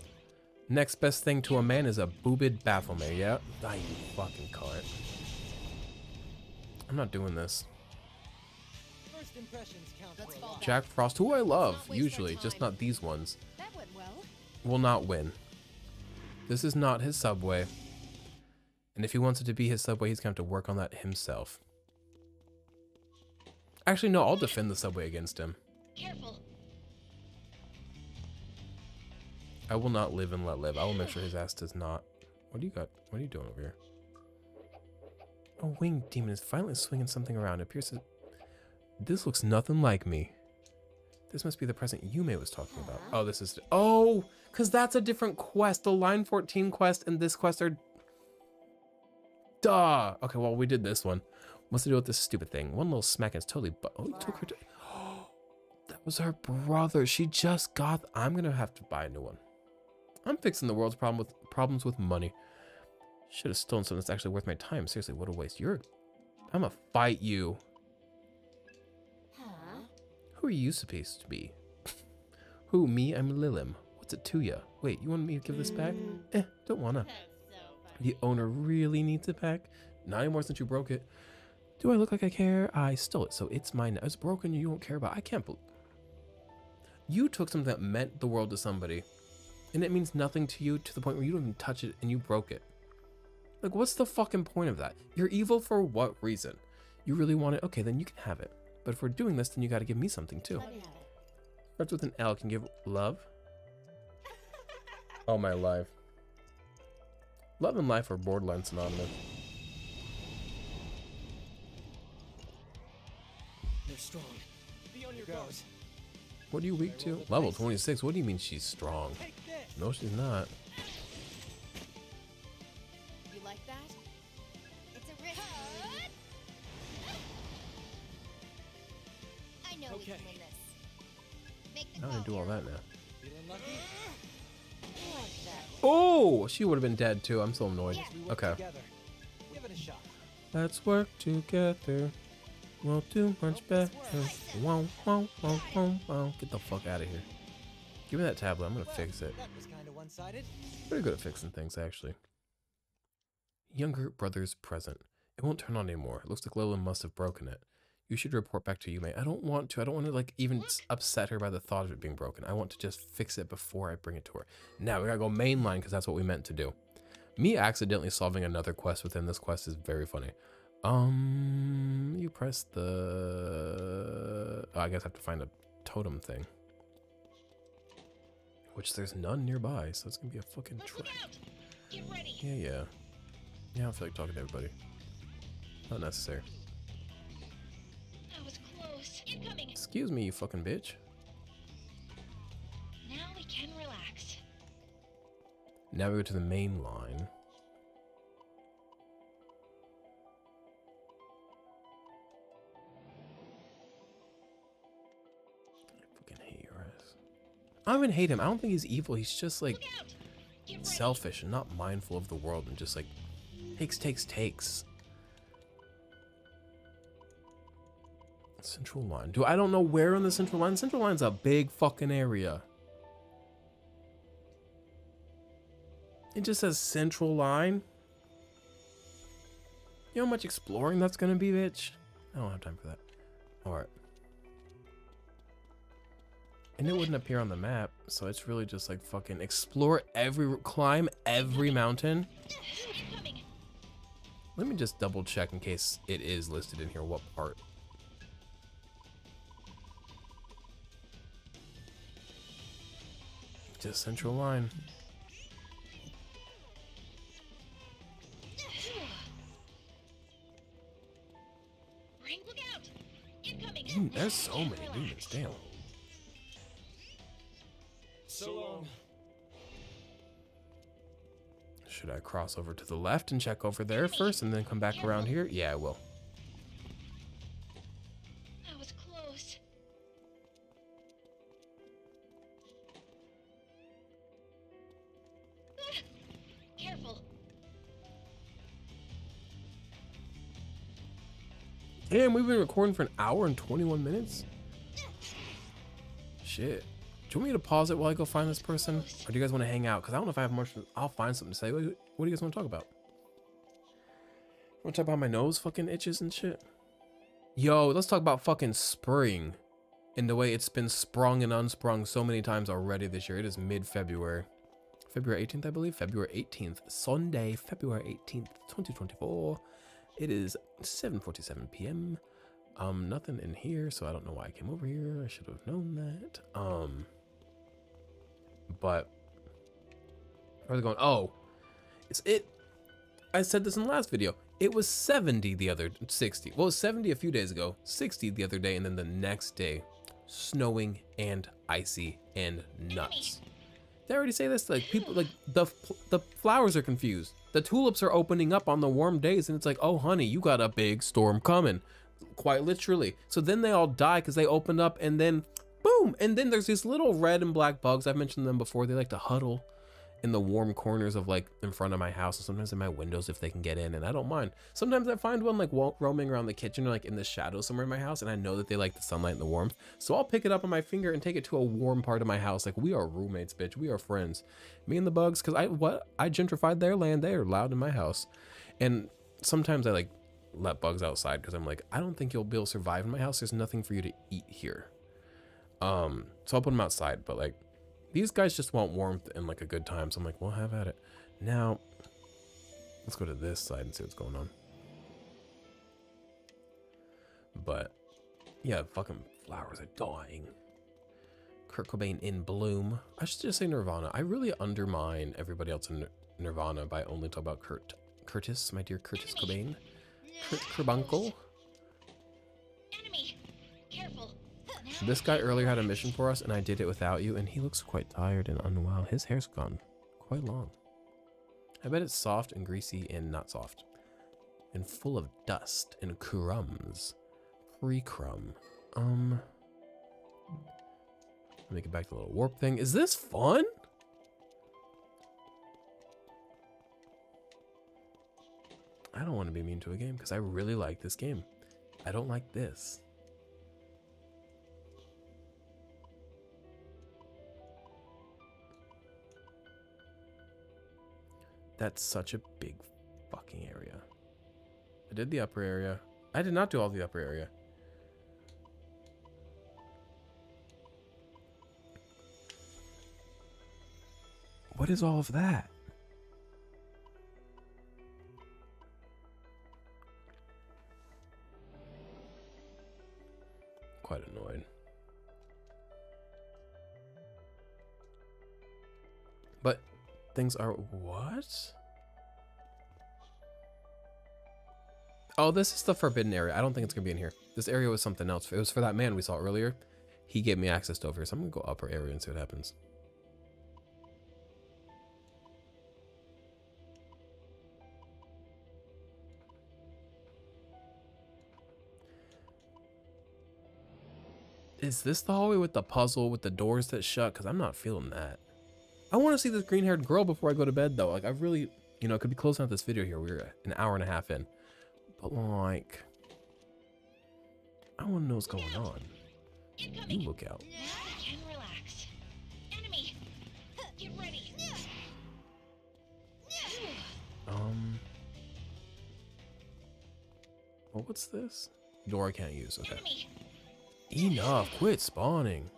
Next best thing to a man is a boobid Baphomet, yeah? Ah, you fucking cunt. I'm not doing this. Jack Frost, who I love, usually, just not these ones, That went well. will not win. This is not his subway. And if he wants it to be his subway, he's going to have to work on that himself. Actually, no, I'll defend the subway against him. Careful. I will not live and let live. I will make sure his ass does not. What do you got? What are you doing over here? A winged demon is violently swinging something around. It appears that this looks nothing like me. This must be the present Yume was talking about. Uh-huh. Oh, this is. Oh, because that's a different quest. The Line 14 quest and this quest are. Duh. Okay, well, we did this one. What's to do with this stupid thing? One little smack and it's totally. Bu- oh, took her to. <gasps> that was her brother. She just got. I'm going to have to buy a new one. I'm fixing the world's problem with problems with money. Should have stolen something that's actually worth my time. Seriously, what a waste. You're I'm gonna fight you. Who are you supposed to be? Who, me? I'm Lilim. What's it to ya? Wait, you want me to give this back? Eh, don't wanna. The owner really needs it back? Not anymore since you broke it. Do I look like I care? I stole it, so it's mine. It's broken, you don't care about. I can't believe. You took something that meant the world to somebody, and it means nothing to you to the point where you don't even touch it and you broke it. Like, what's the fucking point of that? You're evil for what reason? You really want it? Okay, then you can have it. But if we're doing this, then you gotta give me something too. Let me. Starts with an L. Can give love. <laughs> Oh my life. Love and life are borderline synonymous. They're strong. Be on your guard. What are you weak to? Level 26. What do you mean she's strong? No, she's not. Okay. can this. Make the I'm call. gonna do all that now. Feeling lucky? I like that. Oh, she would have been dead too. I'm so annoyed. As Okay. Give it a shot. Let's work together. We'll do much better. Wow, wow, wow, wow, wow. Get the fuck out of here. Give me that tablet. I'm gonna Well, fix it. That was kind of one-sided. Pretty good at fixing things, actually. Younger brother's present. It won't turn on anymore. It looks like Lilim must have broken it. You should report back to Yume. I don't want to. I don't want to like even upset her by the thought of it being broken. I want to just fix it before I bring it to her. Now we gotta go mainline because that's what we meant to do. Me accidentally solving another quest within this quest is very funny. Um, you press the. Oh, I guess I have to find a totem thing. Which there's none nearby, so it's gonna be a fucking Let's trip. look out. Get ready. Yeah, yeah. Yeah, I don't feel like talking to everybody. Not necessary. That was close. Incoming. Excuse me, you fucking bitch. Now we can relax. Now we go to the main line. I fucking hate your ass. I don't even hate him. I don't think he's evil. He's just like Look out. Get ready. selfish and not mindful of the world and just like takes, takes, takes. Central line. Do I don't know where on the central line? Central line's a big fucking area. It just says central line. You know how much exploring that's gonna be, bitch? I don't have time for that. Alright. And it wouldn't appear on the map, so it's really just like fucking explore every, climb every mountain. Let me just double check in case it is listed in here what part. Just central line. Ring, look out! Incoming. Dude, there's so many demons, damn. So long. Should I cross over to the left and check over there first and then come back around here? Yeah, I will. Damn, we've been recording for an hour and 21 minutes? Shit. Do you want me to pause it while I go find this person? Or do you guys want to hang out? Because I don't know if I have much. I'll find something to say. What, do you guys want to talk about? Want to talk about my nose fucking itches and shit? Yo, let's talk about fucking spring. And the way it's been sprung and unsprung so many times already this year. It is mid-February. February 18th, I believe. February 18th. Sunday, February 18th, 2024. It is 7.47 p.m. Um, nothing in here, so I don't know why I came over here. I should have known that. Um, but where are they going? Oh, it's it. I said this in the last video. It was 70 the other 60. Well, it was 70 a few days ago, 60 the other day, and then the next day, snowing and icy and nuts. I already say this? Like people, like the the flowers are confused. The tulips are opening up on the warm days, and it's like, oh honey, you got a big storm coming, quite literally. So then they all die because they opened up, and then boom, and then there's these little red and black bugs. I've mentioned them before. They like to huddle in the warm corners of like in front of my house and sometimes in my windows if they can get in and I don't mind. Sometimes I find one like roaming around the kitchen or like in the shadow somewhere in my house and I know that they like the sunlight and the warmth. So I'll pick it up on my finger and take it to a warm part of my house. Like we are roommates, bitch. We are friends. Me and the bugs cuz I what I gentrified their land. They are loud in my house. And sometimes I like let bugs outside cuz I'm like I don't think you'll be able to survive in my house. There's nothing for you to eat here. Um so I'll put them outside, but like these guys just want warmth and like a good time. So I'm like, well, have at it. Now, let's go to this side and see what's going on. But yeah, fucking flowers are dying. Kurt Cobain in bloom. I should just say Nirvana. I really undermine everybody else in Nirvana by only talking about Kurt Curtis, my dear Curtis Cobain. Kurt Carbuncle. Enemy. Careful. This guy earlier had a mission for us, and I did it without you, and he looks quite tired and unwell. His hair's gone quite long. I bet it's soft and greasy and not soft. And full of dust and crumbs. Pre-crumb. Um. Let me get back to the little warp thing. Is this fun? I don't want to be mean to a game because I really like this game. I don't like this. That's such a big fucking area. I did the upper area. I did not do all the upper area. What is all of that? Things are what? Oh, this is the forbidden area. I don't think it's gonna be in here. This area was something else. It was for that man we saw earlier. He gave me access to over here, so I'm gonna go upper area and see what happens. Is this the hallway with the puzzle with the doors that shut? Because I'm not feeling that. I want to see this green haired girl before I go to bed, though. Like, I really, you know, it could be closing out this video here. We're an hour and a half in. But, like, I want to know what's going on. You look out. And relax. Enemy. Get ready. Um. Well, what's this? Door I can't use. Okay. Enough. Quit spawning.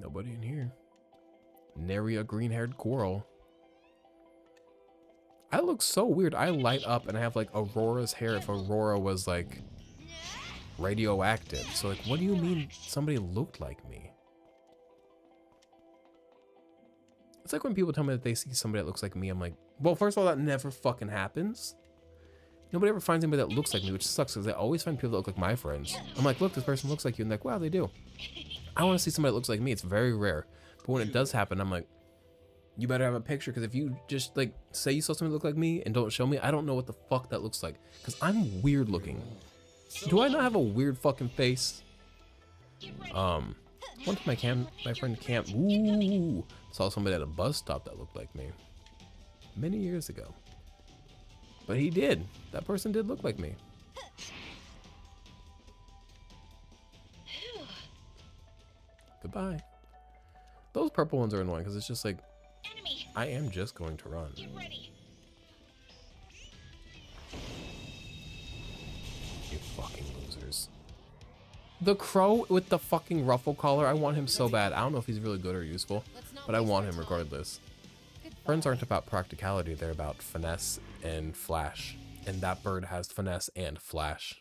Nobody in here. Nary a green haired coral. I look so weird. I light up and I have like Aurora's hair if Aurora was like radioactive. So like, what do you mean somebody looked like me? It's like when people tell me that they see somebody that looks like me. I'm like, well, first of all, that never fucking happens. Nobody ever finds anybody that looks like me, which sucks because I always find people that look like my friends. I'm like, look, this person looks like you. And like, wow, they do. I want to see somebody that looks like me. It's very rare. But when it does happen, I'm like, you better have a picture because if you just like say you saw somebody look like me and don't show me, I don't know what the fuck that looks like because I'm weird looking. Do I not have a weird fucking face? Um, one time my cam, my friend Cam, ooh, saw somebody at a bus stop that looked like me many years ago. But he did. That person did look like me. Goodbye. Those purple ones are annoying because it's just like, Enemy! I am just going to run. Get ready! You fucking losers. The crow with the fucking ruffle collar, I want him so bad. I don't know if he's really good or useful, but I want him regardless. Friends aren't about practicality, they're about finesse and flash. And that bird has finesse and flash.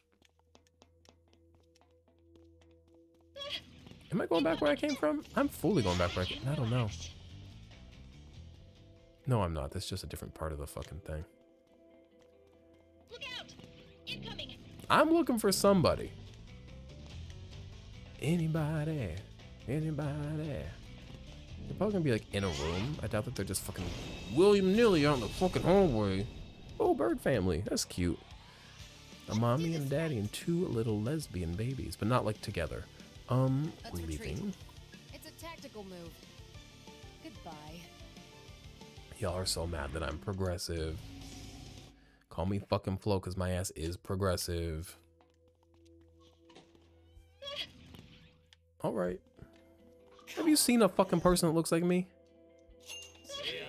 Am I going back where I came from? I'm fully going back where I came I don't know. No, I'm not. That's just a different part of the fucking thing. Look out! I'm looking for somebody. Anybody? Anybody? They're probably gonna be like in a room. I doubt that they're just fucking William Nilly on the fucking hallway. Oh, bird family. That's cute. A mommy and a daddy and two little lesbian babies, but not like together. Um, Let's retreat. leaving. It's a tactical move. Goodbye. Y'all are so mad that I'm progressive. Call me fucking Flo because my ass is progressive. Alright. Have you seen a fucking person that looks like me?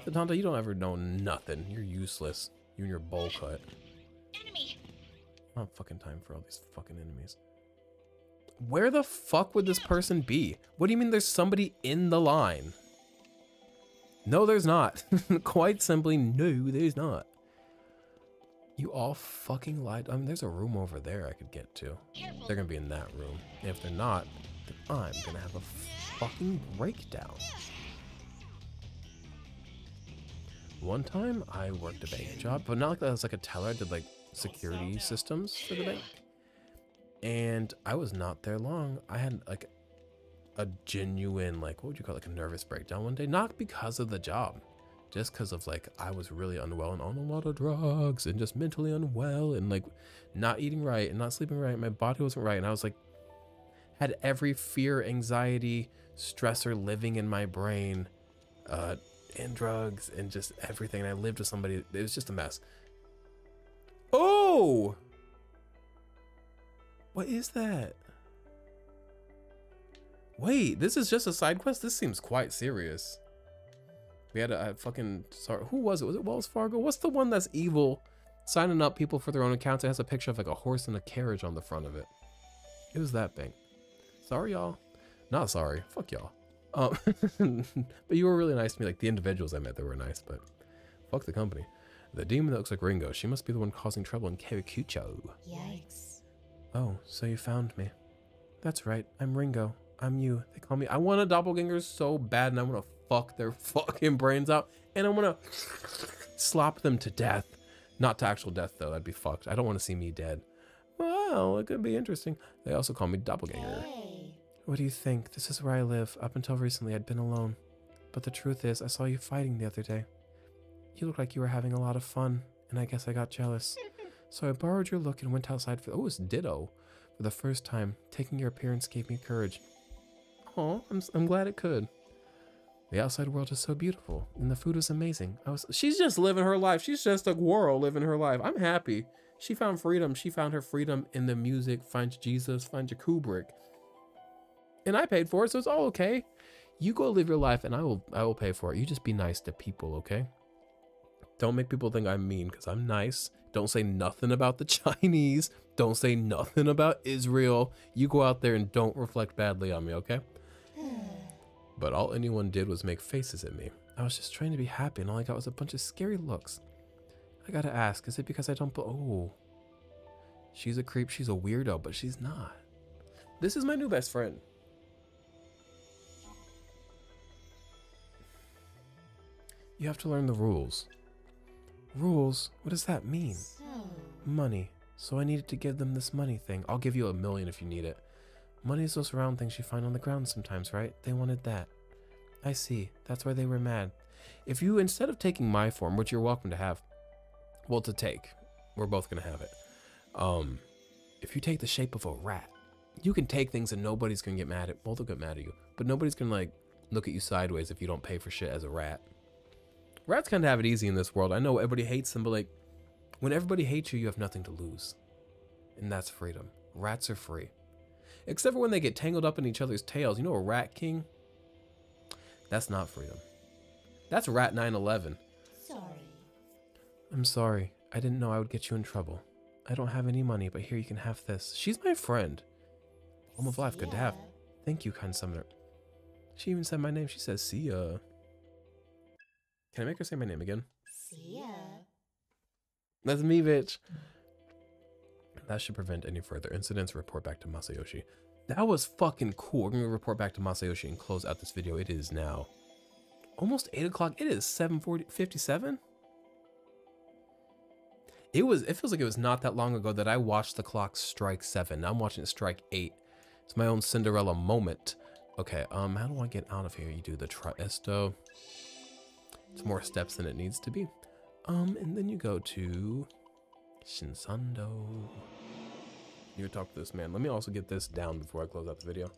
Setanta, you don't ever know nothing. You're useless. You and your bowl cut. Enemy! I don't have fucking time for all these fucking enemies. Where the fuck would this person be? What do you mean there's somebody in the line? No, there's not. <laughs> Quite simply, no, there's not. You all fucking lied. I mean, there's a room over there I could get to. Careful! They're gonna be in that room. And if they're not, I'm gonna have a fucking breakdown. One time I worked a bank job, but not like that. I was like a teller. I did like security systems for the bank. And I was not there long. I had like a genuine, like, what would you call it, like a nervous breakdown one day. Not because of the job, just because of like I was really unwell and on a lot of drugs and just mentally unwell and like not eating right and not sleeping right. My body wasn't right. And I was like, had every fear, anxiety, stressor living in my brain, uh, and drugs and just everything. And I lived with somebody. It was just a mess. Oh! What is that? Wait, this is just a side quest? This seems quite serious. We had a, a fucking sorry, who was it? Was it Wells Fargo? What's the one that's evil? Signing up people for their own accounts. It has a picture of like a horse and a carriage on the front of it. It was that bank. Sorry, y'all. Not sorry. Fuck y'all. Um, <laughs> but you were really nice to me. Like the individuals I met, they were nice, but fuck the company. The demon that looks like Ringo. She must be the one causing trouble in Karakucho. Yikes. Oh, so you found me. That's right. I'm Ringo. I'm you. They call me. I want a doppelganger so bad, and I want to fuck their <laughs> fucking brains out, and I want to slop them to death. Not to actual death though. That'd be fucked. I don't want to see me dead. Well, it could be interesting. They also call me doppelganger. Hey. What do you think? This is where I live. Up until recently, I'd been alone. But the truth is, I saw you fighting the other day. You looked like you were having a lot of fun, and I guess I got jealous. <laughs> So I borrowed your look and went outside for. Oh, it's Ditto. For the first time, taking your appearance gave me courage. Oh, I'm, I'm glad it could. The outside world is so beautiful, and the food was amazing. I was. She's just living her life. She's just a girl living her life. I'm happy. She found freedom. She found her freedom in the music. Find Jesus. Find your Kubrick. And I paid for it, so it's all okay. You go live your life, and I will. I will pay for it. You just be nice to people, okay? Don't make people think I'm mean, because I'm nice. Don't say nothing about the <laughs> Chinese. Don't say nothing about Israel. You go out there and don't reflect badly on me, okay? <sighs> But all anyone did was make faces at me. I was just trying to be happy, and all I got was a bunch of scary looks. I gotta ask, is it because I don't. Oh. She's a creep, she's a weirdo, but she's not. This is my new best friend. You have to learn the rules. Rules? What does that mean? So, Money. So I needed to give them this money thing. I'll give you a million if you need it. Money is those round things you find on the ground sometimes, right? They wanted that. I see. That's why they were mad. If you, instead of taking my form, which you're welcome to have, well, to take, we're both gonna have it. Um, if you take the shape of a rat, you can take things and nobody's gonna get mad at. Well, they'll get mad at you, but nobody's gonna like look at you sideways if you don't pay for shit as a rat. Rats kind of have it easy in this world. I know everybody hates them, but like, when everybody hates you, you have nothing to lose. And that's freedom. Rats are free. Except for when they get tangled up in each other's tails. You know a rat king? That's not freedom. That's rat 911. sorry. I'm sorry. I didn't know I would get you in trouble. I don't have any money, but here you can have this. She's my friend. Home of life, good to have. Thank you, kind summoner. She even said my name. She says, see ya. Can I make her say my name again? See ya. That's me, bitch. That should prevent any further incidents. Report back to Masayoshi. That was fucking cool. We're gonna report back to Masayoshi and close out this video. It is now almost eight o'clock. It is 7:40 57. It was. It feels like it was not that long ago that I watched the clock strike seven. Now I'm watching it strike eight. It's my own Cinderella moment. Okay. Um. How do I get out of here? You do the Triesto. It's more steps than it needs to be. Um, and then you go to Shinsando. You talk to this man. Let me also get this down before I close out the video.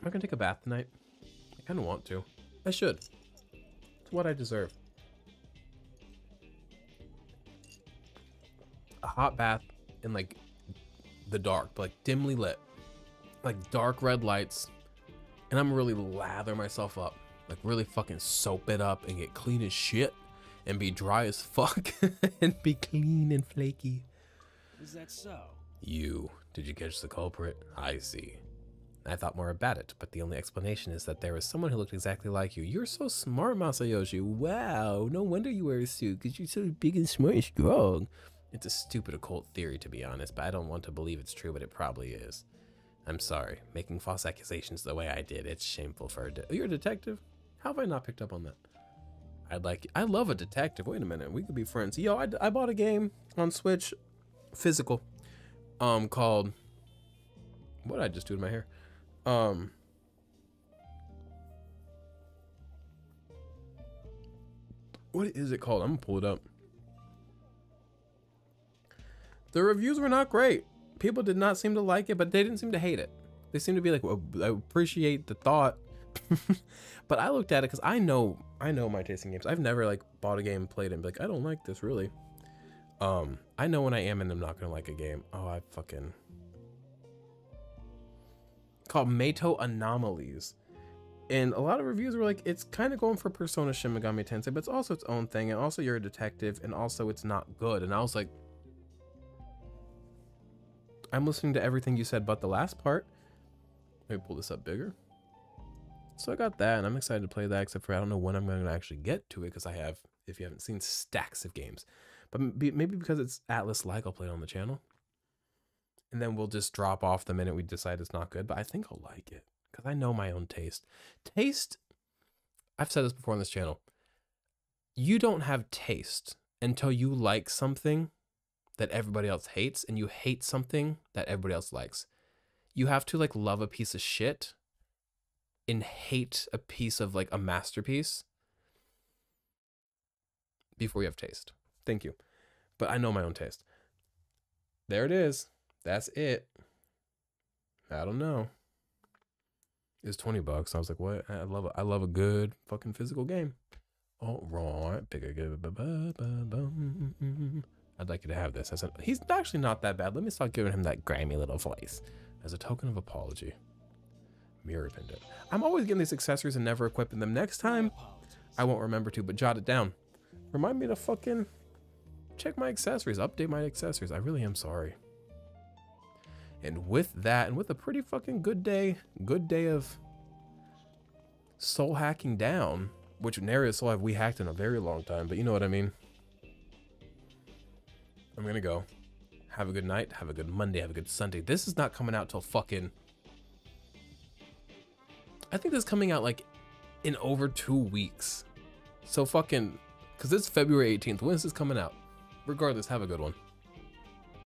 Am I gonna take a bath tonight? I kind of want to. I should. It's what I deserve. A hot bath in like the dark, like dimly lit, like dark red lights, and I'm really lather myself up, like really fucking soap it up and get clean as shit, and be dry as fuck, <laughs> and be clean and flaky. Is that so? You, did you catch the culprit? I see. I thought more about it, but the only explanation is that there was someone who looked exactly like you. You're so smart, Masayoshi. Wow, no wonder you wear a suit, because you're so big and smart and strong. It's a stupid occult theory, to be honest, but I don't want to believe it's true, but it probably is. I'm sorry. Making false accusations the way I did, it's shameful for a de- You're a detective? How have I not picked up on that? I'd like... I love a detective. Wait a minute. We could be friends. Yo, I, I bought a game on Switch, physical, um, called... What did I just do to my hair? Um... What is it called? I'm gonna pull it up. The reviews were not great. People did not seem to like it, but they didn't seem to hate it. They seemed to be like, well, I appreciate the thought. <laughs> but I looked at it because I know I know my tasting games. I've never like bought a game, played it, and be like, I don't like this really. Um, I know when I am and I'm not gonna like a game. Oh, I fucking called Mato Anomalies. And a lot of reviews were like, it's kind of going for Persona Shin Megami Tensei, but it's also its own thing, and also you're a detective, and also it's not good. And I was like, I'm listening to everything you said but the last part. Let me pull this up bigger. So I got that, and I'm excited to play that, except for I don't know when I'm going to actually get to it, because I have, if you haven't seen, stacks of games. But maybe because it's Atlus like, I'll play it on the channel. And then we'll just drop off the minute we decide it's not good, but I think I'll like it, because I know my own taste. Taste, I've said this before on this channel, you don't have taste until you like something that everybody else hates and you hate something that everybody else likes. You have to like love a piece of shit and hate a piece of like a masterpiece before you have taste. Thank you. But I know my own taste. There it is. That's it. I don't know. It's 20 bucks. I was like, what? I love a, I love a good fucking physical game. All right. I'd like you to have this. I said, he's actually not that bad. Let me start giving him that grimy little voice as a token of apology. Mirror pendant. I'm always getting these accessories and never equipping them. Next time, I won't remember to, but jot it down. Remind me to fucking check my accessories, update my accessories. I really am sorry. And with that, and with a pretty fucking good day, good day of soul hacking down, which nary soul have we hacked in a very long time, but you know what I mean. I'm gonna go. Have a good night. Have a good Monday. Have a good Sunday. This is not coming out till fucking. I think this is coming out like in over two weeks. So fucking. Because it's February 18th. When is this coming out? Regardless, have a good one.